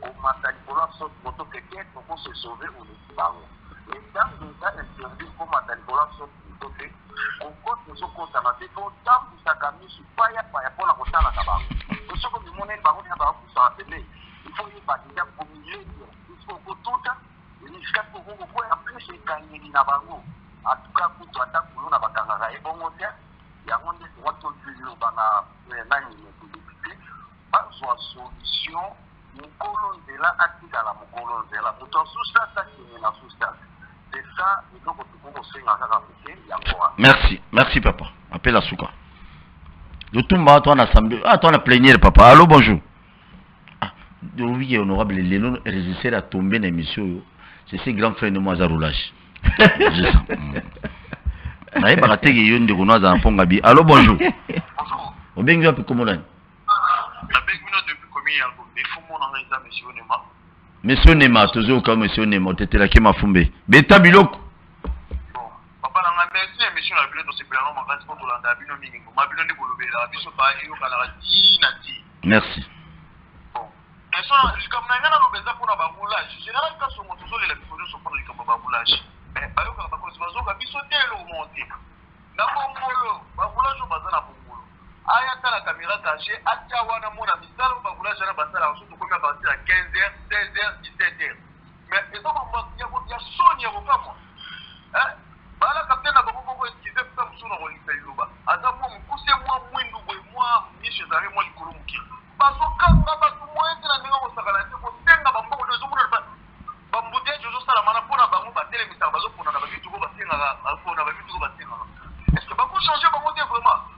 komata likolo ya sot moto peut-être okose sauve oleki bango. Mais ntango eza interdit komata likolo ya sot moto te kokota ezokotana te totambwisaka misu payapaya mpona kotalaka bango. Soki bimoneni bango tina bakusaka pene ifo yeba deja komilenia isko kotuta esika kokokokoya plus ekangeli na bango. Atuka moto ata kulu na bakangaka ye bongo te yango nde towa toziloba na nani député bazwa solution atikala na eloko kaka moke yango wana merci merci papa. Appelle asuka lotumba assemblée ah plénière papa. Allô bonjour. Ah oui honorable lelo régisseur a tombé na émission oyo c'est ce grand frère de moi aza roulage. Nayebaka teke yo ndeko no aza na mponga bi. Allô bonjour. Obengi wapi nabengi bino depuis monsieur onema. Onema tozoyoka monsieur onema otetelaki mafumbe. Beta biloko. Papa na ngai merci ya émission na bino tosepelanga makasi mpo tolanda bino mingi. Ngoma bino nde bolobelaka biso bayokanaka ti na ti merci. Likambo na ngai naloba eza mpona baroulage général kasongo tozolela biso nyonso mpona likambo ya baroulage bayokaka bakonzi bazoka biso te eloko moko te na bongolo baroulage oyo baza na bongolo aya tala caméra caché atya wana mona misala oyo baroulage wana basalaka so tokomi a partir ya 15 heures 16 heures 17 heures. Mais eza mambo ya soni ya kokamwa balaka te na bango moko eskize puta mosusu na kolisa liloba aza mwa mokuse mwa mwindu boye mwa mishe ezali mwa likolo moke. Bazokanga bato moye te na ndenge kosakana te kosenga bambongo te ezomona bambuteyage ezosalamana mpona bango batelemisaka bazoponana bamituko basengaka pona bamituko basengaka. Est ce que bakochange bango te vraiment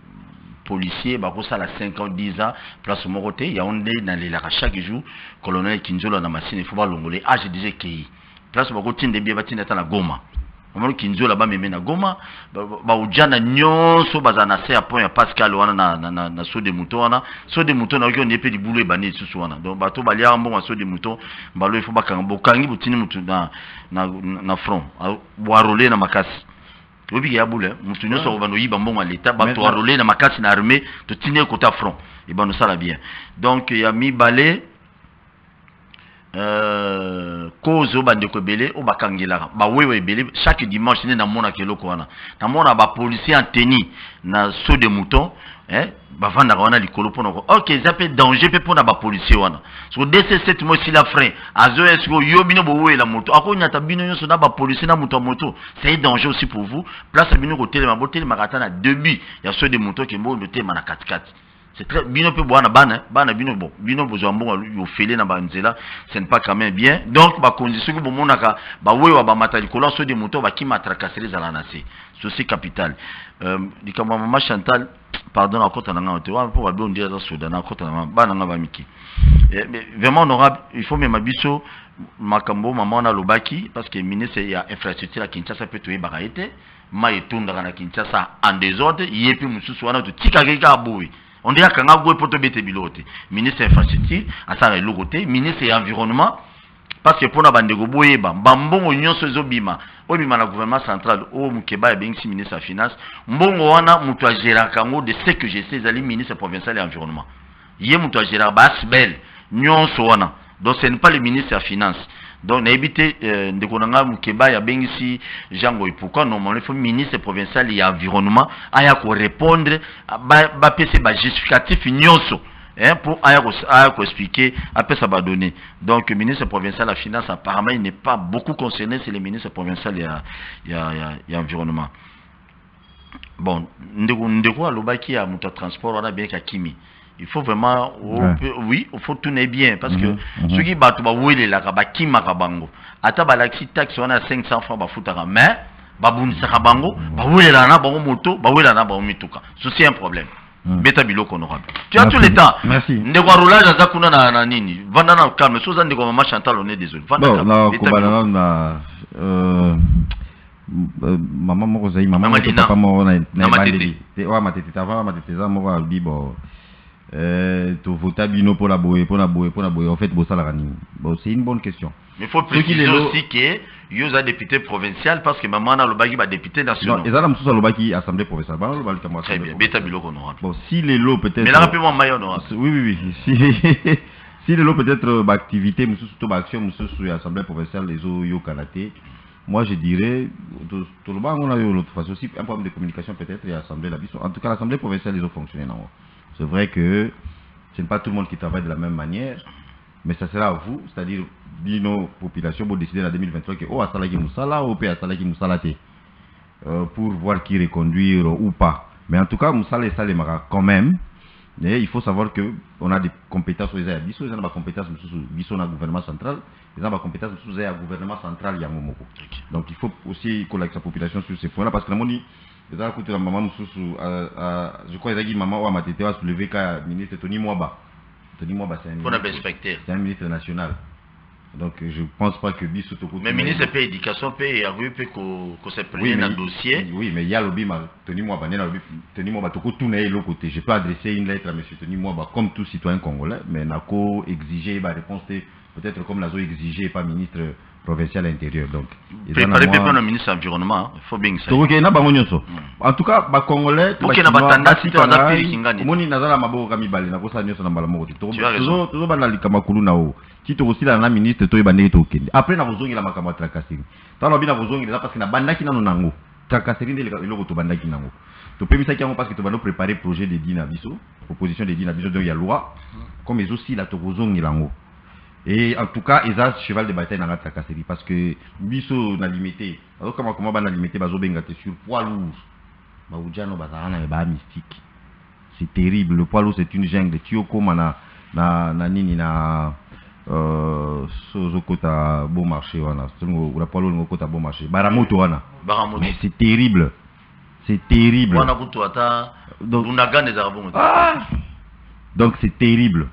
policier bakosala 5 ans 10 ans place moko te yango nde nalelaka chaque jour colonel kinzola na masine fo balongole age déjà ekei place bakotinda ebie batinda ata na goma omoni kinzola bameme na goma baojana nyonso bazala na se ya point ya pascal wana na, na, na, na so de mouton wana so de mouton nayoki onde mpe libulu ebandi lisusu wana donc bato baliaka mbongo ya so de mouton balo ifo bakanga bokangi botindi motu na, na, na front boarole na makasi oyebiki ya bule. Motu nyonso akobanda oyiba mbongo ya leta bato arole na makasi na armée totindi ye kota front. Ebanda osala bien. Donc ya mibale cause oyo bandeko ebele oyo bakangelaka. Bawewa ebele chaque dimanche nde namonaka eloko wana. Namona bapolicier en teni na saut de mouton bavandaka wana likolo mpona ok eza mpe danger mpe mpona bapolicier wana. Soko dc7 mo esila frein azoya sikoyo yo bino bowela moto? Akonyata bino nyonso na bapolicier na moto moto c'est danger aussi pour vous. Place ya bino kotelema botelemaka ata na début ya saut de mouton ke mbondo telema na katikati c'est très bino mpe bwana bana bana bino bon bino bozwa mbongo yofele na banzela ce n'est pas quand même bien. Donc bakonzi soki bomonaka bawewa bamata likolo ya so de moto bakima tracasserie ezala na se. Souci capital. Likambo ya mama chantal pardon nakota na nga te wana mpo babi ondiri aza soda nakota na bana nga bamiki vraiment honorable il faut mema biso makambo mama wana alobaki parce que ministre ya infrastructure ya kinshasa mpe toyebaka ye te mai etondaka na kinshasa en désordre. Ye mpe mosusu wana totikaki kaka boye on dirait kanga goye poto bete biloko te ministre ya infrastructure asala eloko ministre environnement parce que mpona bandeko boyeba bambongo nyonso ezobima oyo bima na gouvernement central oyo mokeba abengisi ministre ya finance mbongo wana moto agéraka yango de ce que je sais ezali ministre provincial ya environnement. Ye moto agéraka baasbel nyonso wana. Donc ce n'est pas le ministre ya finance donc nayebi te euh, ndeko na ngai mokeba abengisi jean goy pourquoi normalement il faut ministre provincial ya environnement aya korépondre bapesa ba bajustificatif nyonso hein, pour aya koexpliquer apesa badonné donc ministre provincial ya finance apparemment il n'est pas beaucoup concerné c'est le ministre provincial ya, ya, ya, ya environnement. Bon ndeko alobaki moto ya transport wana bien kakimi il faut vraiment oui il faut tourner bien parce que Mhm, mhm. soki bato bawelelaka bakimaka bango ata balakisi taxe wana ya 500 francs bafutaka mais babunisaka bango bawelelaka na bango moto bawelelaka na bango mituka. So c'est un problème. Beta biloko honorable tu as tout le temps. Merci. ndeko ya roulage aza kuna na, na nini? Vanda na calme. So oza ndeko ya mama chantal on est désolé. Na nano euh, euh, mama moko ozali moko moko na Na ebandeli te oya matete avant matete eza moko alobi bon. Tovota bino mpona boye mpona boye mpona boye. En fait bosalaka nini? Bon c'est une bonne question mais faut préciser aussi que yo oza député provincial parce que mama wana alobaki badéputé non nationaux eza na mosusu alobaki assemblée provinciale. Bana aloba likambo ya très bien beta biloko honorable bon si lelo peut-être melanga mpe mwa mai honorable oui oui oui. Si si lelo peut-être euh, baactivité mosusu to baaction mosusu ya assemblée provinciale ezoyokana te moi je dirais to- toloba yango na yo l'autre façon aussi un problème de communication peut-être ya assemblée na biso en tout cas l'assemblée provinciale ezofonctionner nango c'est vrai que ce n'est pas tout le monde qui travaille de la même manière mais ça sera à vous c'est-à-dire bino population bo décider en 2023 que oh asalaki mosala o mpe asalaki mosala te euh, pour voir qui reconduire ou pas. Mais en tout cas, Moussala et Salemara, quand même, mais il faut savoir que on a des compétences aux Biso, ils ont des compétences dans le gouvernement central, ils ont des compétences sous le gouvernement central. Donc il faut aussi collecter sa population sur ces points-là parce que la monnaie, les gens la maman Moussou, je crois que maman ou Amatete va soulever le ministre Tony Mwaba. Tony Mwaba, c'est un un ministre national. Donc je pense pas que Biso Toko. mais ministre mpe éducation mpe ko- koseprene Oui, na mais- dossier Oui, mais il y a lobby, ma- Tony Mwaba, nena lobby, Tony Mwaba, toko tout n'est l'autre côté. Je peux adresser une lettre à M. Tony Mwaba comme tout citoyen congolais, mais nako exiger ma réponse peut-être comme nazo exigé par ministre provincial intérieur. Donc, préparé mpe mwa- mpe na ministre environnement il faut bingisa tokokende na bango nyonso en tout cas bacongolais na naza na maboko ka mibale nakosala nyonso na mbala moko te. Tozobanda kulu na o. Ti tokosilana na ministre toyeba ndenge tokende. Après nakozongela makambo ya tracasserie. Tala lobi nakozongela eza parce que nabandaki nano nango. Tracasserie nde eleka- eloko tobandaki nango. Topemisaki yango parce que tobanda préparer projet de di na biso proposition de di na biso donc ya loi. Comme ezosila tokozongela yango et en tout cas eza cheval de bataille nanga tracasserie parce que biso na limité. Bazokama koma bana limité bazobenga te sur poids lourd. Baujano bazala na baa mystique. C'est terrible. Le poids lourd c'est une jungle. Ti okóma na, na, na nini na euh, so ozokota bon marché wana la poids lourd lingo okota bon marché baramoto wana. Baramoto. Mais c'est terrible. C'est terrible. Wana kutu ata Donc- ah! Donc c'est terrible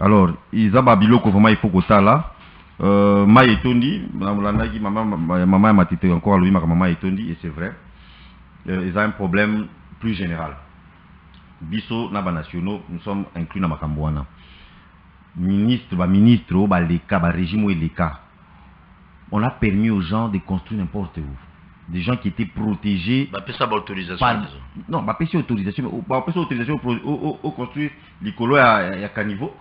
alors eza babiloko vraiment il faut kotala euh, mai etondi nalandaki mama ma- mama ya matete encore alobi maka mama etondi et c'est vrai. Euh, eza un problème plus général. Biso na banationaux nous sommes inclus na makambo wana. Ministre baministre oyo baleka barégime oyo eleka on a permis aux gens de construire n'importe où. Des gens qui étaient protégés bapesa baautorisation par... nazo. non bapesi autorisation bapesi autorisation oconstruire likolo ya, ya, ya caniveau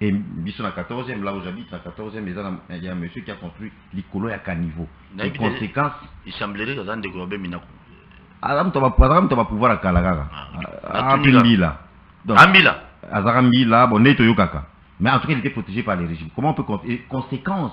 et biso na 14e là où j'habite na 14e eza na- il y a un monsieur qui a construit likolo ya caniveau. Les conséquences il semblerait aza ndeko ya beminako aza moto ya ba- azaka moto ya bapouvoir ya kala kaka Ah, mbila ambila azaka mbila bon nde toyokaka. Mais en tout cas il était protégé par les régimes. Comment on peut compter? Conséquences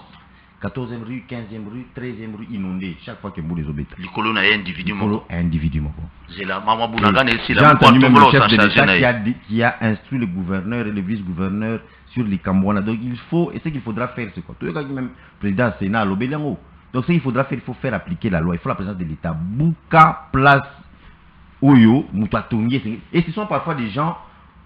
14e rue 15e rue 13e rue inondé chaque fois que mbula ezobeta likolo na ye individu moko likolo individu moko zela mama bunagane J'ai esila entendu même le chef de l'État qui a instruit le gouverneur et le vice-gouverneur sur les Cambouana. Donc il faut, et ce qu'il faudra faire, c'est quoi? Tout le même président Sénat, l'obéli yango. Donc ce qu'il faudra faire, il faut faire appliquer la loi. Il faut la présence de l'État. Bouka, place, Oyo, Moutatongi. Et ce sont parfois des gens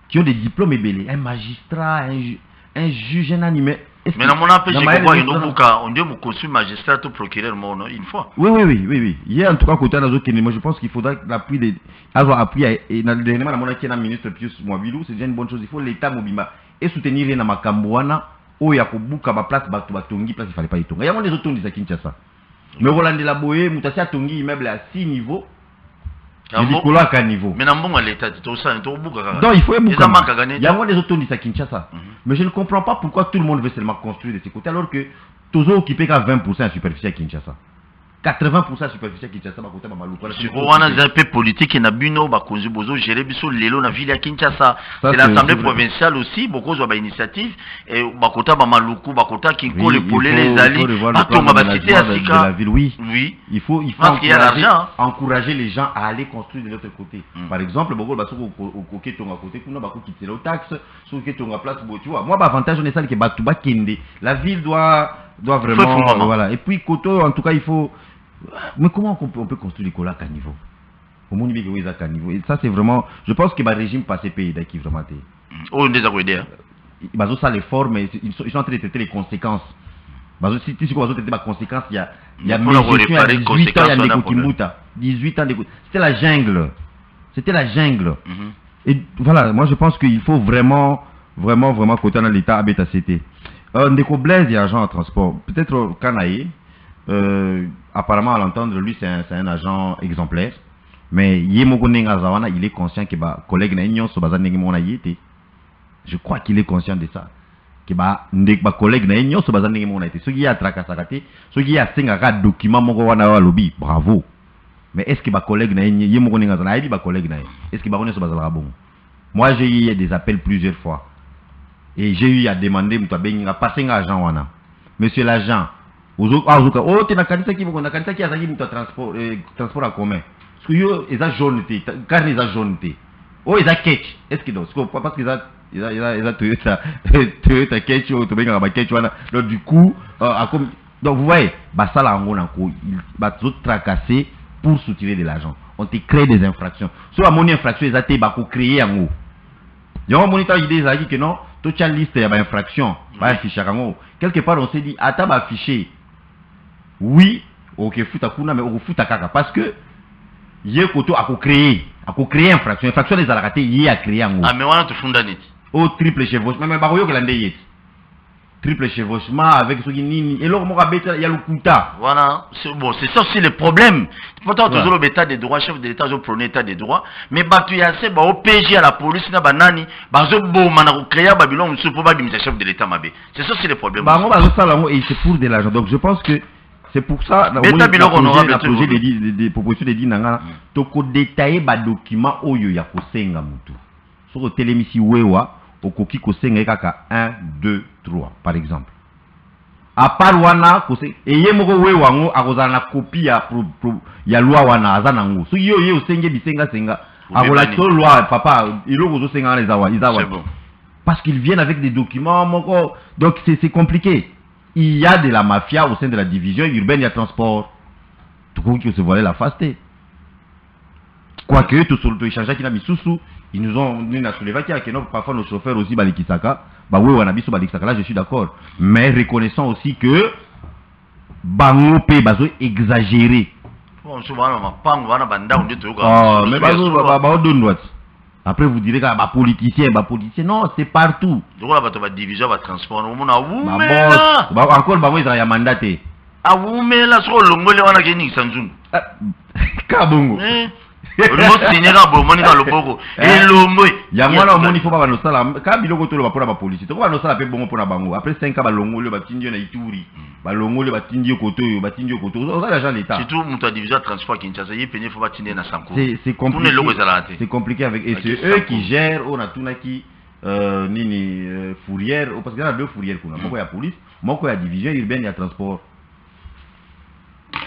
qui ont des diplômes ébélés. Un magistrat, un, ju- un juge, un animé. Mais mpe dans je ma comprends haine, enobuka on dit mokonsu magistrat to procureur moko no une fois oui, oui, oui, oui, oui. Hier, en tout cas, côté Nazo moi je pense qu'il faudra l'appui des. avoir appui à- et moment, la monarchie, ministre Pius Mwabilou, c'est déjà une bonne chose. Il faut l'État mobima et soutenir na Makambouana, où il y a buka ba place, ba batongi, place, il fallait pas y tonga. Il y a moins des autres tongi à Kinshasa. Mais Roland de la Boye, Moutasi a tongi immeuble à 6 niveaux, et bon? Nicolas à 4 niveaux. mais na mbongo ya leta te tosala tokobuka kaka Donc il faut eza eza makaka Il y neti a moins des autres tongi à Kinshasa. Mais je ne comprends pas pourquoi tout le monde veut seulement construire de ces côtés, alors que tous occupés qu'à 20% à superficie à Kinshasa. 80% à superficie à Kinshasa. Voilà, c'est siko wana eza mpe politike na bino bakonzi bozogere biso lelo na ville ya kinshasa c'est l'assemblée provinciale aussi bokozwa bainitiative bakota bamaluku bakota kinkole polele ezali batonga basite ya sika oui. oui Il faut, il faut a encourager, les gens à aller construire de l'autre côté. Mm. Par exemple, côté ton à côté, kuna bako quitter le taxe, sur que ton à place, bon, tu vois. Moi, bah, avantage on est ça que batu ba kende. La ville doit, doit vraiment, fondement. voilà. Et puis Koto, en tout cas, il faut. Mais comment on peut, on peut construire les colacs à niveau? Omoni beke oyo ezaka niveau? Et ça c'est vraiment je pense que barégime passé mpe eyedaki vraiment te oyo nde eza koyede bazosala l'effort mais ils sont, ils sont en train de traiter les conséquences bazo si sikoyo bazotraite baconséquence ya ya Mpona mégestion ya koréparer 18 ans conséquences, wana problème. kimbuta 18 ans c'était la jungle c'était la jungle Mhm. et voilà moi je pense qu'il faut vraiment vraiment vraiment côté dans l'état cité euh, ndeko blaise est agent en transport. Peut-être euh, kanaye euh, apparemment à l'entendre lui c'est un, agent exemplaire. Mais il est conscient que bacollègue na ye nyonso baza ndenge moko na ye te. Je crois qu'il est conscient de ça. Ke ba nde bacollègue na ye nyonso baza ndenge moko na ye te. Soki ye atrakasaka te soki ye asengaka document moko alobi bravo. Mais est ce que bacollègue na ye nye- ye moko ndenge aza nayebi bacollègue na ye? Est ce que bango nyonso bazalaka bongo? Moi j'ai eu des appels plusieurs fois et j'ai eu à demander moto abengi nga pasenga agent wana. Monsieur l'agent ozo- ah, ozoka o te nakanisaki moko nakanisaki azalaki moto ya transport, eh, transport en commun? Parce que yo eza jaune te ta- carne eza jaune te oyo eza ketch est ce que donc parce que- parce que eza eza eza eza toyota toyota ketch oyo tobengaka baketch wana. Donc du coup euh, akomi donc vous voyez basala yango nako bazotracasse pour soutirer de l'argent. On te crée des infractions. So bamoni infraction eza te bakocréer yango yango moni ta idée ezalaki ke non totya liste ya bainfraction baafishaka yango quelque part on s'est dit ata baafishe oui okefuta kuna mais okofuta kaka. Parce que ye koto akocréer akocréer infraction. Infraction ezalaka te ye acréer yango ah mais wana tofunda neti o triple chevauchement mais bakoyokela nde ye ti triple chevauchement avec soki nini eloko moko abeta ya lokuta Voilà, c'est bon, c'est ça aussi le problème. Pourtant, Ouais. toujours l'état des droits, chef de l'État, je prône l'état des droits, mais batu ya se ba OPJ à la police na banani, bazo boma na créer Babylone monsieur pour babimisa chef de l'État mabe. C'est ça c'est le problème. bango bazosala yango et c'est pour de l'argent donc je pense que c'est pour ça biloko projet- honorable tu projet vois. de di- de- de proposition de di na nga tokodetaye badocument oyo ya kosenga motu soki otelemisi wewa okoki kosenga kaka 1 2 3 par exemple. À part wana kose eye moko wewa yango akozala na kopi ya, pro, pro, ya loi wana aza nango soki yo ye osenge bisengasenga akolakisa yo loi papa eloko ozosenga wana eza wa eza C'est wa bon. parce qu'ils viennent avec des documents moko donc c'est compliqué. Il y a de la mafia au sein de la division urbaine il y a transport. Tokoki se voiler la face te quoique toéchangeaki na misusu ils nous ont nini na soulevaki ake no parfois nos chauffeurs aussi balekisaka bawewa na biso balekisaka là je suis d'accord mais reconnaissant aussi que bango mpe bazo toyoka. Ah, mais bazo baodondwa ti après vous direz kaka bapoliticien bapoliticien non c'est partout Lokola bato ba division ba transport, omona baboss wumela. ba- encore bango ezala ya mandat te Awumela soko longole wana keni sanzungu. Ah, ka bongo Eh. Olimo signera bo moni ka loboko. Elombo. yango wana omoni fo baba nosala ka biloko toloba mpona bapolisi toko banosala mpe bongo mpona bango. Après 5 ans balongoli oyo batindi yo na ituri. Balongoli oyo batindi yo kote oyo batindi yo kote oyo. Oza l'agent d'état. Surtout moto ya division ya transport Kinshasa, ye pene faut batinde na sanko. c'est compliqué. eloko ezalaka te. c'est compliqué avec et c'est eux qui gèrent oyo natunaki euh, nini euh, fourrière. Oh, parce que a deux kuna moko ya police moko ya division urbaine ya transport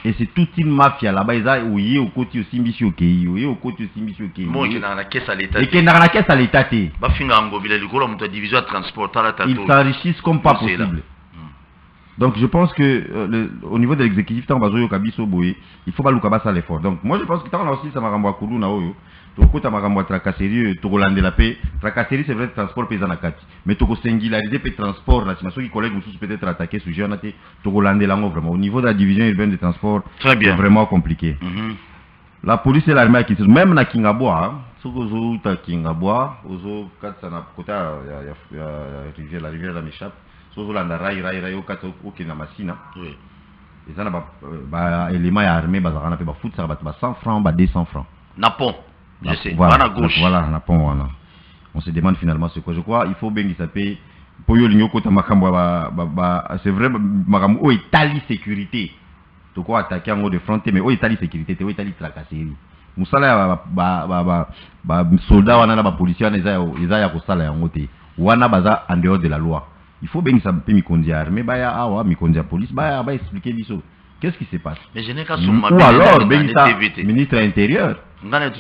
et c'est toute une mafia là-bas eza oye okoti osimbisi okei oye okoti osimbisi okei Mo ekendaka na caisse à l'état. te. ekendaka na kese ya leta te bafinga yango bila likolo ya moto ya division transport tala ils tato s'enrichissent comme pas là. possible. Donc je pense que euh, le- au niveau de l'exécutif, tant bazoyoka biso boye, il faut baluka basala l'effort. Donc moi je pense que tant a aussi ça makambo ya kuluna oyo, tokota makambo ya tracasserie oyo tokolandela pe tracasserie c'est vrai transport pe eza na kati. Mais tokosingulariser pe transport na nsima. Soki collègue mosusu peut-être attaqué sujet wana te tokolandela yango vraiment. Au niveau de la division urbaine de transport Très bien. vraiment compliqué. Mhm. la police et l'armée à Kinshasa même na Kingabwa soki ozouta Kingabwa ozokatisa na kota ya, ya, ya, ya rivière la rivière la m'échappe so ozolanda rai rai rai okatisa okende na masina. Oui. eza na baélément ya armée bazalaka wana mpe bafutisaka bato ba 100 francs ba 200 francs. Na pont voilà, wana gauche. voilà na pont on se demande finalement c'est quoi je crois. Il faut ba- ba- ba- c'est vrai ba- makambo oyo etali sécurité. Toko attaque yango de front mais oyo etali sécurité oyo etali tracasserie. Mosala ya basoldat wana na bapolisier wana eza ya- eza ya kosala yango te. Wana baza en dehors de la loi. Il faut obengisa mpe mikonzi ya armée baya awa mikonzi ya police baya baexplike biso. Qu'est-ce qui se passe? Mais je n'ai qu'à ou alors bengisa ministre intérieur. Nga na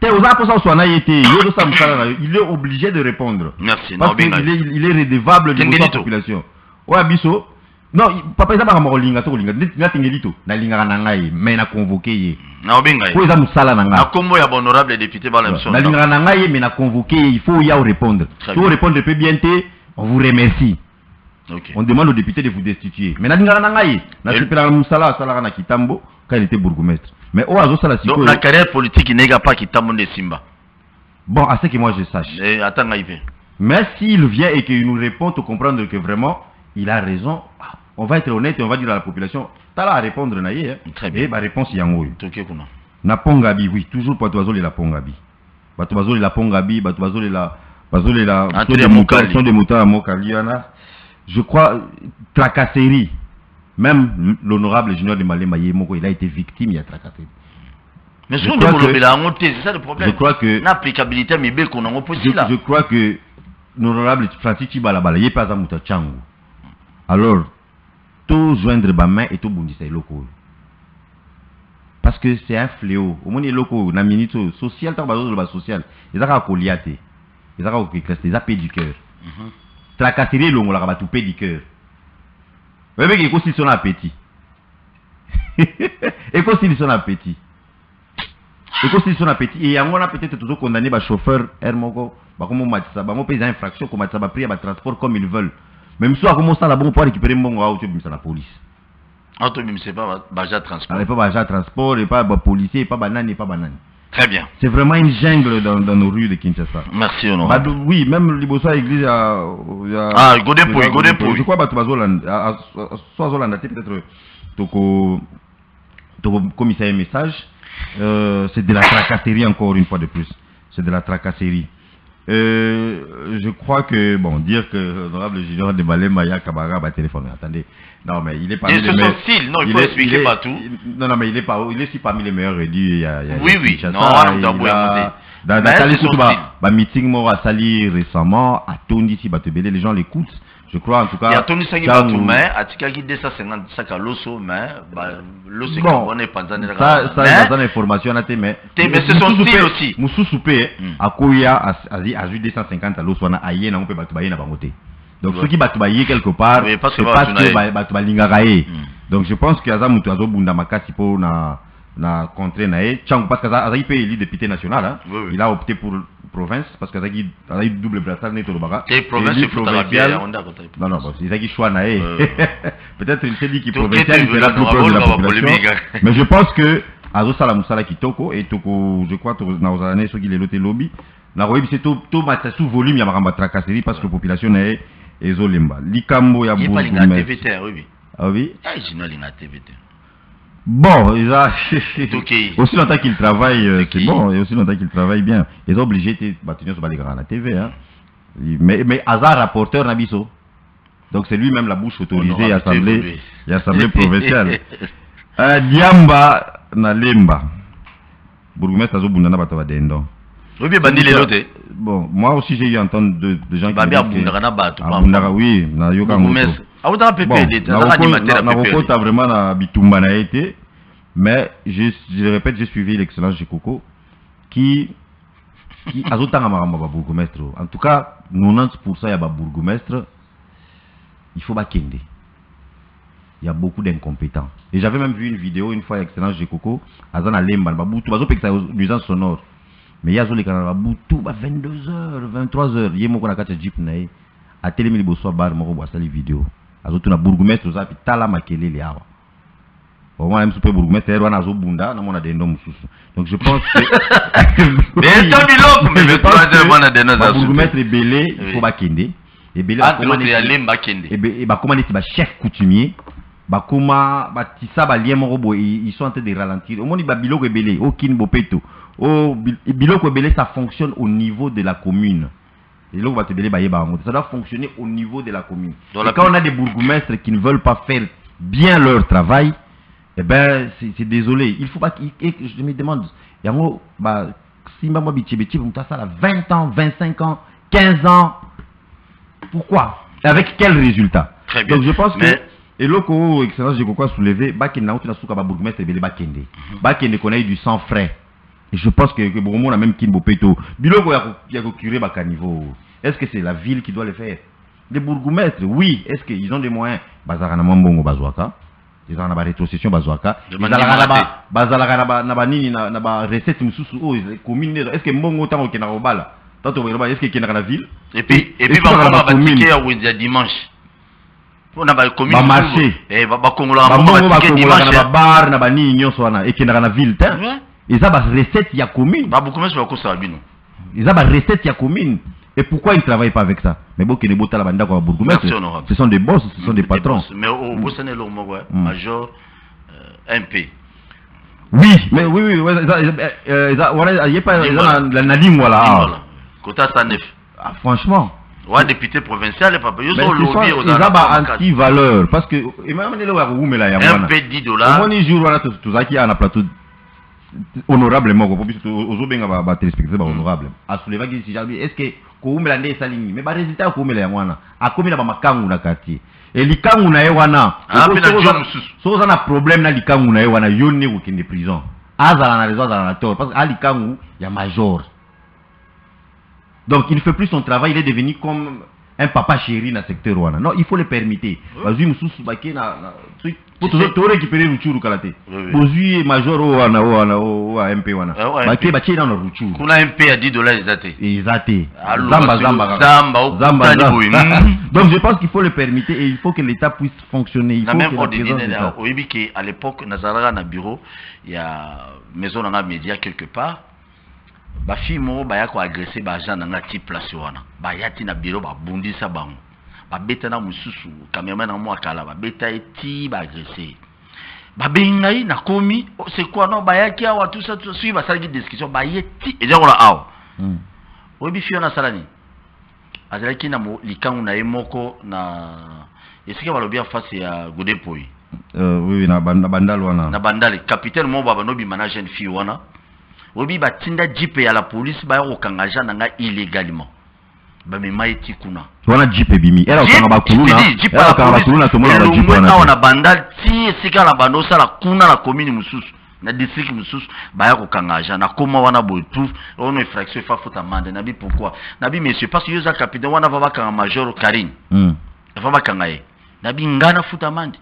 te na il est obligé de répondre. Merci na parce qu'il est, il est redevable ya to. population. Ya biso. Non papa eza makambo kolinga to kolinga neti natengeli to nalingaka na ngai mais na convoke ye. Naobenga ye po eza mosala na na ya député bala nalingaka na ngai mais na convoqué il faut ya répondre. Si vous répondre pe bien te on vous remercie. On demande au député de vous destituer. Mais nalingaka na ngai ye nasepelaka mosala asalaka na kitambo quand il était bourgmestre mais oyo azosala donc sikoyo na carrière politique ineka pa kitambo nde simba bon à ce que moi je sache Eh, ata ngai mpe Mais s'il vient et qu'il nous répond, de comprendre que vraiment, il a raison, ah, on va être honnête et on va dire à la population, t'as là à répondre, na ye, hein. Très bien. Et ma réponse, il y a un toke kuna Na pongabi, oui, toujours pas bazoli la pongabi. Bato bazoli la pongabi, bato bazoli la, bazoli la, Ah, sont tu des es moutons, Mokali. yana. Je crois, tracasserie. Même l'honorable junior de Malema Yemoko, il a été victime, il a tracasserie. mais yango te c'est ça le problème Je crois que- na applicabilité ya mibeko nango mpo je, crois que l'honorable Francis Chibalabala, il pas à Mouta Tchango. Alors, tout joindre ma main et tout bundisa eloko. Parce que c'est un fléau. Au moins, eloko, na minute social, tant ba social. Ils ont koliate. Ils ont koliate. Ils ont paix du cœur. Tracasserie longo la batu paix du cœur. Ouais, mais il aussi son appétit. Et aussi son appétit. ekosi biso na petit e yango wana peut-être tozokondamne bachauffeur aire moko bakomomatisa bango mpe eza infraction komatisa baprix ya batransport comme ils veulent mais mosusu akomosala bongo mpo arécupere mbongo awa tobimisa na police awa tobimisa epa baja transport epa baagent transport epa bapolicier epa banani epa banani très bien. C'est vraiment une jungle dans, dans nos rues de kinshasa. Merci honorable Bado- oui même liboso ya église ya Ah, Godepoi, ya- Godepoi. je crois bato bazolanda peut-être toko tokokomisa ye message. Euh, c'est de la tracasserie encore une fois de plus. C'est de la tracasserie euh, je crois que bon dire que honorable junior de Malema ya Kabara va téléphoner attendez non mais il est parmi Et les meilleurs non, il il faut est- expliquer il est- partout. il- non non mais il est pas il est aussi parmi les meilleurs réduits il il Oui, il oui. Non, wana il a- yango te. da- Mais dasali c'est son surtout style. ba meeting récemment bato ebele les gens l'écoutent je crois en tout cas ya atonisaki ntango- bato mais atikaki 250 saka loso mais ba- loso Bon, ekabwana epanzani ça, ça, naza na information wana te mais mais c'est son style aussi. mosusu mpe Mm. akoya as- azwi azwi 250 aloso wana aye nango mpe bato baye na bango te donc Ouais. soki bato baye quelque part c'est na que ye. ba- bato balingaka ye Mm. donc je pense que aza moto azobunda makasi mpo na na contre na ye ntango parce que aza- azalaki mpe élu député national hein. Il a opté pour province parce que azalaki azalaki double brassard nde tolobaka te province provincial. Non, non, bon, ezalaki choix na ye. Euh. Peut-être il s'est dit qu'il Tout provincial, il sera plus proche de la population. hein. Mais je pense que azosala mosala kitoko et toko je crois na ozala ne soki lelo te lobi na koyebi se to to matisa su volume ya makambo ya tracasserie parce que population na ye ezolemba likambo ya ye bourgmestre oyebi ah alinga tv te bon eza Tokei. aussi longtemps qu'il travaille euh, c'est Tokei. bon et aussi longtemps qu'il travaille bien. Eza obligé te bato nyonso balekaka na tv hein. mais, mais aza rapporteur na biso donc c'est lui même la bouche autorisée Honorable ya assemblée provinciale. Euh, diamba na lemba bourgmestre azobunda na bato ya badendon oyebi ebandi lelo te bon moi aussi j'ai eu entendre de, de gens qui disent na abundaka oui awutaka ppd na- ya ppd nakokota vraiment na bitumba na ye te. Mais je, je répète j'ai suivi l'excellence Jekoko qui qui azotanga makambo ya babourgmestre. En tout cas 90% ya babourgmestre il faut bakende. Il y a beaucoup d'incompétents. Et j'avais même vu une vidéo une fois excellence Jekoko aza na lemba na babutu bazopekisa nuisance sonore mais ye azoleka na babutu ba 22 heures 23 heures. Ye moko na kati ya jeep na ye atelemi liboso ya bar moko bo asali video azotuna bourgmestre oza tala makelele awa omwana biso mpe bourgmestre ere wana azobunda namona dendo mosusu donc je pense supe. ebele faut bakende. Ebele entre bakoma autres ya neti- bachef coutumier bakoma batisa balien moko boye ils sont en train de ralentir. Omoni babiloko ebele okini bopeto o bil- biloko ça fonctionne au niveau de la commune. Ça doit fonctionner au niveau de la commune. Dans et la quand on a des bourgmestres qui ne veulent pas faire bien leur travail eh ben c'est désolé. Il faut pas et je me demande yango ba simba mwa bichebechebe moto asala 20 ans 25 ans 15 ans. Pourquoi? Avec quel résultat? Très bien. donc je pense Mais- que eloko oyo excellence jekoko asoulevé bakende nango te na suka babourgmestre ebele bakende. Bakende konayi du sang frais. et je pense que que bokomona même kini bopeto. Biloko ya ko- ya kokure bakaniveau est ce que c'est la ville qui doit le faire? Les bourgmestres oui. Est ce que ils ont des moyens? Bazalaka na mwa mbongo bazwaka. Ezalaka na barétrocession bazwaka. Na ba- bazalaka na ba- na banini na na barecette mosusu oyo ezali- commune nde est ce que mbongo ntango okendaka kobala? Tato est ce que ekendaka na ville? Et puis et puis Est-ce bacommune batike ya wenzi ya dimanche. Bacommune Bamarché. bakongolaka bango bambongo batike bakongolaka na dimanche. babar na banini nyonso wana ekendaka na ville. Eza barecette ya commune. Babukumesi bakosala bino eza barecette ya commune. Et pourquoi ils ne travaillent pas avec ça? Mais botala bandako ya bourgmestre Merci, honorable. ce sont des boss ce sont des patrons. mais obosani eloko moko eh, Mm. major euh, mp oui mais oui oui ouais, euh, eza- wana ye pa eza Lingwala. na- na lingwala awa. Voilà. kota Ah, franchement. Wa député provincial papa yo mais so ce sont- olobi eza ba anti valeur parce que emanelo ya kowumela yango wana mp 10 dollars omoni jour wana to- tozalaki awa na plateau honorable moko po biso ozobenga batelespectateur bahonorable est ce que kowumela nde esali nini mais baresultat ya kowumela yango wana akomi na bamakangu na quartier e likangu na ye wana Ah, na soki oza problème na likangu na ye wana yo nde kokende prison. Azala na raison azala na tort parce que ya major. Donc il ne fait plus son travail il est devenu comme un papa chéri na secteur wana non il faut le permiter bazwi mosusu bake na truc. Po torécupere ruchuru kala te bozwi major oyo wana oyo wana. Oyo oyo ya mp wana oyo bake batie nano ruchuru. Kuna mp ya 10 dollars eza te eza te zamba zamba kaka. zamba, okutani Zamba, zamba. boye. Mm. donc je pense qu'il faut le permettre et il faut que l'état puisse fonctionner. Il faut même que oyebi ke à l'époque nazalaka na bureau ya maison na nga média quelque part bafille moko baya koagresse baagent na nga ti place wana. Baya ti na bureau babundisa bango. Babeta na mosusu cameraman na mo akala babeta ye ti baagresse ye babengi ngai nakomi oh, quoi? Non bayaki awa tout ça soki basalaki discussion baye ti eza kola awa Mm. oyebi fio nasala nini azalaki na mo- likangu na ye moko na esika balobi ya face ya godepoi Euh, oui, na ban- na bandal wana. Na bandale capitaine moko babanobima na jeune fille wana oyebi batinda jipe ya la police baya kokanga agent na ngai illégalement bamema ye ti kuna. Wana jipe ebimi era okanga bakuluna jeep awa wana. na bandale ti esika na bando osala kuna na commune mosusu na district mosusu baya kokanga agent nakoma wana boye tout ono infraction efa fota mande. Nabi pourquoi? Nabi monsieur parce que yo oza capitaine wana va bakanga major karine. Mm. va bakanga ye. Nabi ngai nafuta mande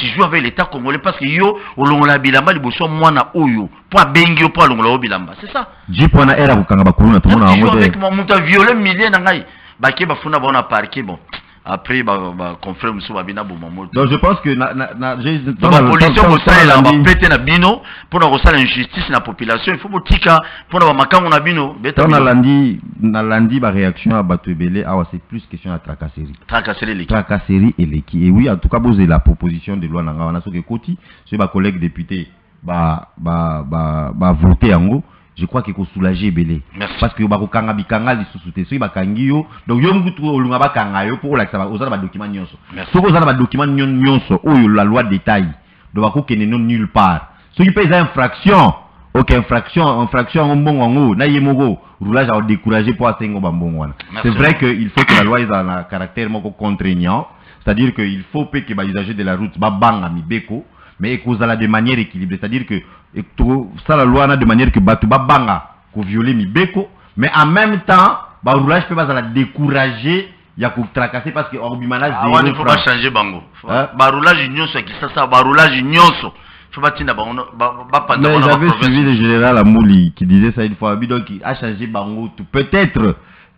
tu joues avec l'état congolais parce que yo olongola bilamba liboso mwana oyo. Mpo abengi yo mpo alongola yo bilamba. C'est ça. Jeep wana era kokanga bakuluna tomona tu joues yango avec te mo- moto aviole milie na ngai. Bake bafuna bao na parke bon après baconfrère mosusu babina boma moto donc je pense que bapolisi dans- dans- kosalela dans la ligne- bapete na bino mpona kosala injustice na population. Il faut botika mpona bamakango na bino nalandi nalandi baréaction ya bato ebele awa c'est plus question ya tracasserie. Tracasserie l'équipe tracasserie eleki et oui en tout cas bozela proposition de loi na ngai wana soki ekoti soki bacollègue député bavote ba, ba, ba vote yango je crois ke kosoulage ebele Merci. parce que bakokanga bikanga lisusu te. Soki bakangi yo donc yo mutu olunga bakanga yo mpo olakisa oza na badocument nyonso. Soki oza na badocument nyo- nyonso oyo la loi détaille donc bakokende no nulle part. Soki mpe eza infraction ok infraction infraction yango mbongo yango na ye moko roulage akodécourage mpo asengo bambongo wana. C'est vrai qu'il faut que la loi eza na caractère moko contraignant c'est-à-dire que il faut mpe ke bausager de la route babanga mibeko mais ekozala de manière équilibrée c'est-à-dire que e- tosala loi wana de manière que bato babanga koviole mibeko mais en même temps baroulage mpe bazala découragé ya kotracasser parce que okobima na Ah, zéro franc. bachange bango Hein? baroulage nyonso ya kisasa baroulage nyonso fo batinda bango no- ba- bapanda Mais bango na j'avais baprovince suivi le général Amouli qui disait ça une fois, oui, donc il a changé bango tout. Peut-être,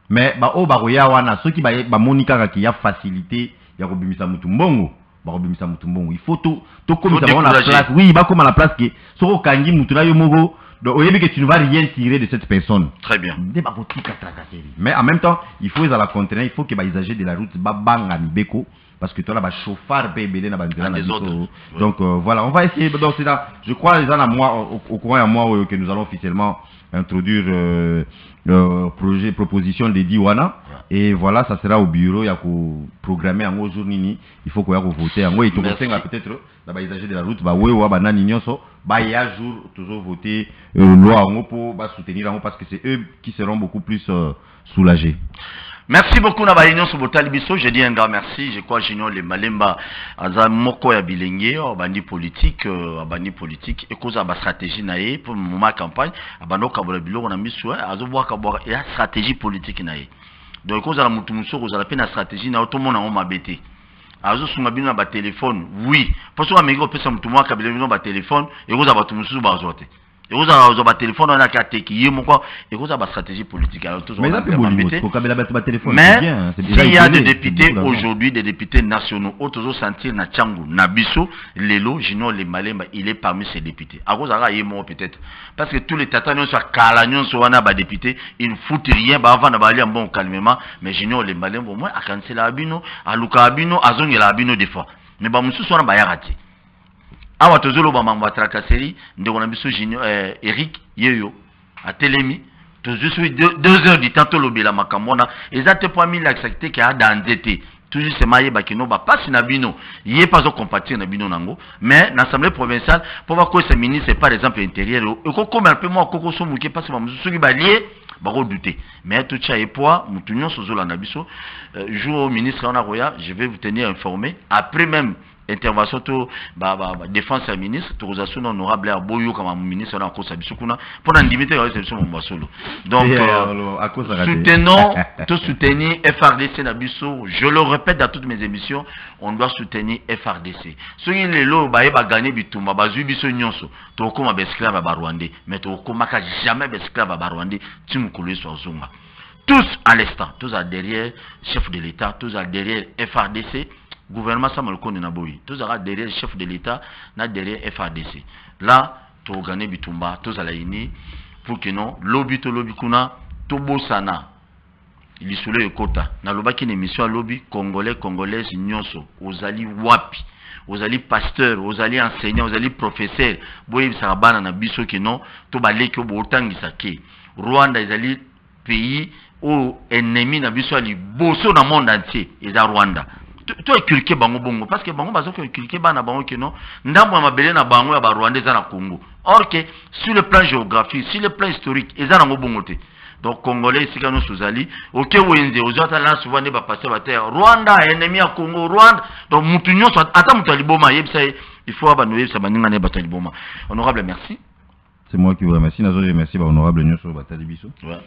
mais bah oh bah roya wana, ceux qui bah bah monika qui a facilité, il y a kobimisa mutu mbongo, bah kobimisa mutu mbongo. Il faut tout tout comme ça on a décourager. place. Oui, comme à la place que soko kangi mutu na yo moko, donc oyebi que tu ne vas rien tirer de cette personne. très bien Nde bakotika tracasserie. Mais en même temps, il faut les à la contenir, il faut que bah usagers de la route bah banga mibeko parce que toi là bah chauffard belé na banzela Ah, na biso. Donc euh, voilà, on va essayer donc c'est là, je crois les gens à moi au, au courant à moi que nous allons officiellement introduire euh, euh, projet proposition de Diwana et voilà ça sera au bureau il y a qu'au programmer en jour nini. Il faut qu'on y a voter en et tout peut-être là bas usagers de la route bah ouais ouais bah nani nyonso bah il y a jour toujours voter euh, loi en pour bah soutenir en parce que c'est eux qui seront beaucoup plus euh, soulagés. Merci beaucoup na baye nyonso botali biso je dis un grand merci. Je crois junior le malemba aza moko ya bilenge abandi politique euh, abandi politique ekozala bastratégie na ye pour moment ya campagne abandi okabola biloko na miso eh, azobwakabwaka eya stratégie politique na ye donc ekozala motu mosusu okozala mpe na stratégie na yo tomona yango mabe te azosunga bino na batelefone oui. Mpo soki ameki kopesa motu moko akabela bino batelefone ekozala bato mosusu bazwa te ekozala bazwa batelefone wana ake ateki ye moko ekozala bastratégie politique alors Mais batelefone mais hein, s'il y a des députés aujourd'hui des députés nationaux oyo tozosentir na ntiango na biso lelo junior le malemba il est parmi ces députés. Akozalaka ye moko peut-être. Parce que tous les tata nyonso ya kala nyonso wana badéputé il ne fout rien baavanda balia mbongo calmement. Mais junior le malemba au moins akangiselaka bino alukaka bino azongelaka bino des fois. Mais bamosusu wana bayaka te awa tozoloba mambo ya tracasserie ndeko na biso eh, eric yeyo atelemi. Tozwi soki deux heures du temps tolobela makambo wana. Eza te mpo amilakisaki te ke adanze te. Toujours sema ayebaki no bapasi na bino. Ye mpe azocompatir na bino nango. Mais na assemblée provinciale mpo bakoyesa ministre par exemple intérieur ekokomela mpe mwa kokoso moke mpasi bamosusu soki balie bakodute mais totya ye poa motu nyonso ozolanda biso. Euh, jour oyo ministre je vais vous tenir informé. Après même intervention to ba, ba, ba défense ya ministre tokozala honorable ya boyokama ministre wana akosa biso kuna. Mpo na ndimi te kawesa biso mambo solo donc Yeah, euh, soutenons to soutenir FRDC na biso. Je le répète dans toutes mes émissions on doit soutenir FRDC soki lelo bayeba gagner bitumba bazwi biso nyonso. Tokokoma baesclave ya barwandais mais tokokomaka jamais baesclave ya barwandais ti mokolo yesu azonga tous à l'instant tous à derrière chef de l'état tous à derrière FRDC gouvernement Samuel Konde na boyi à derrière chef de l'état na derrière FRDC là togane bitumba tous à la ini pour que non lobby to lobby kuna tobosana. Lisolo ekota. Nalobaki na émission ya lobi congolais congolaise nyonso. Ozali wapi? Ozali pasteur ozali enseignant ozali professeur. Boyebisaka bana na biso ke non to baleki oyo bootangisa ke. Rwanda ezali pays oyo ennemi na biso ya liboso na monde entier. Rwanda To- eculke bango bongo. Parce que bango bazoki eculke bana bango ke non? Ndambo ya mabele na bango ya barwanda eza na congo. Or que sur le plan géographique sur le plan historique eza nango bongo te. Donc congolais esika nyonso ozali oke wenze ozwi ata na souvent nde bapaster bater rwanda ennemi ya congo rwanda. Donc mutu nyonso ata moto ya liboma ayebisa ye. Il faut abanda oyebisa baninga na ye bato ya liboma. Honorable merci. C'est moi qui vous remercie. Nazo remercie bahonorable nyonso batali biso. Ouais.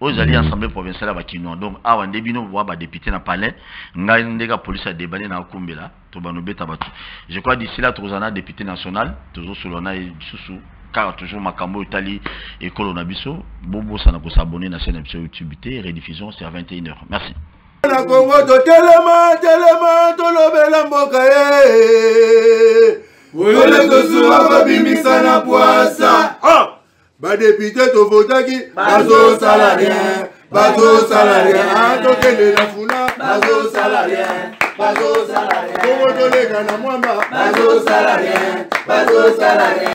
Oyo ezali assemblée provinciale ya bakinois donc awa nde bino boa badepute na palais ngai ndenge polise ya debane na akumbela to banobeta bato. Je crois d'ici là tokozala na député national tozosolola na ye lisusu kaka toujours makambo oyo etali ekolo na biso bobosana kosabone na chaîne na biso youtube te rediffusion c'est à 21 heures. Merci. Na kongo totelema telema tolobela mboka ye. Wele tosuka babimisa na pwasa! Badepute tovotaki bazosala rien bazosala rien tokende na funa. Bazosala rien bazosala rien kongo toleka na mwamba. Bazosala rien bazosala rien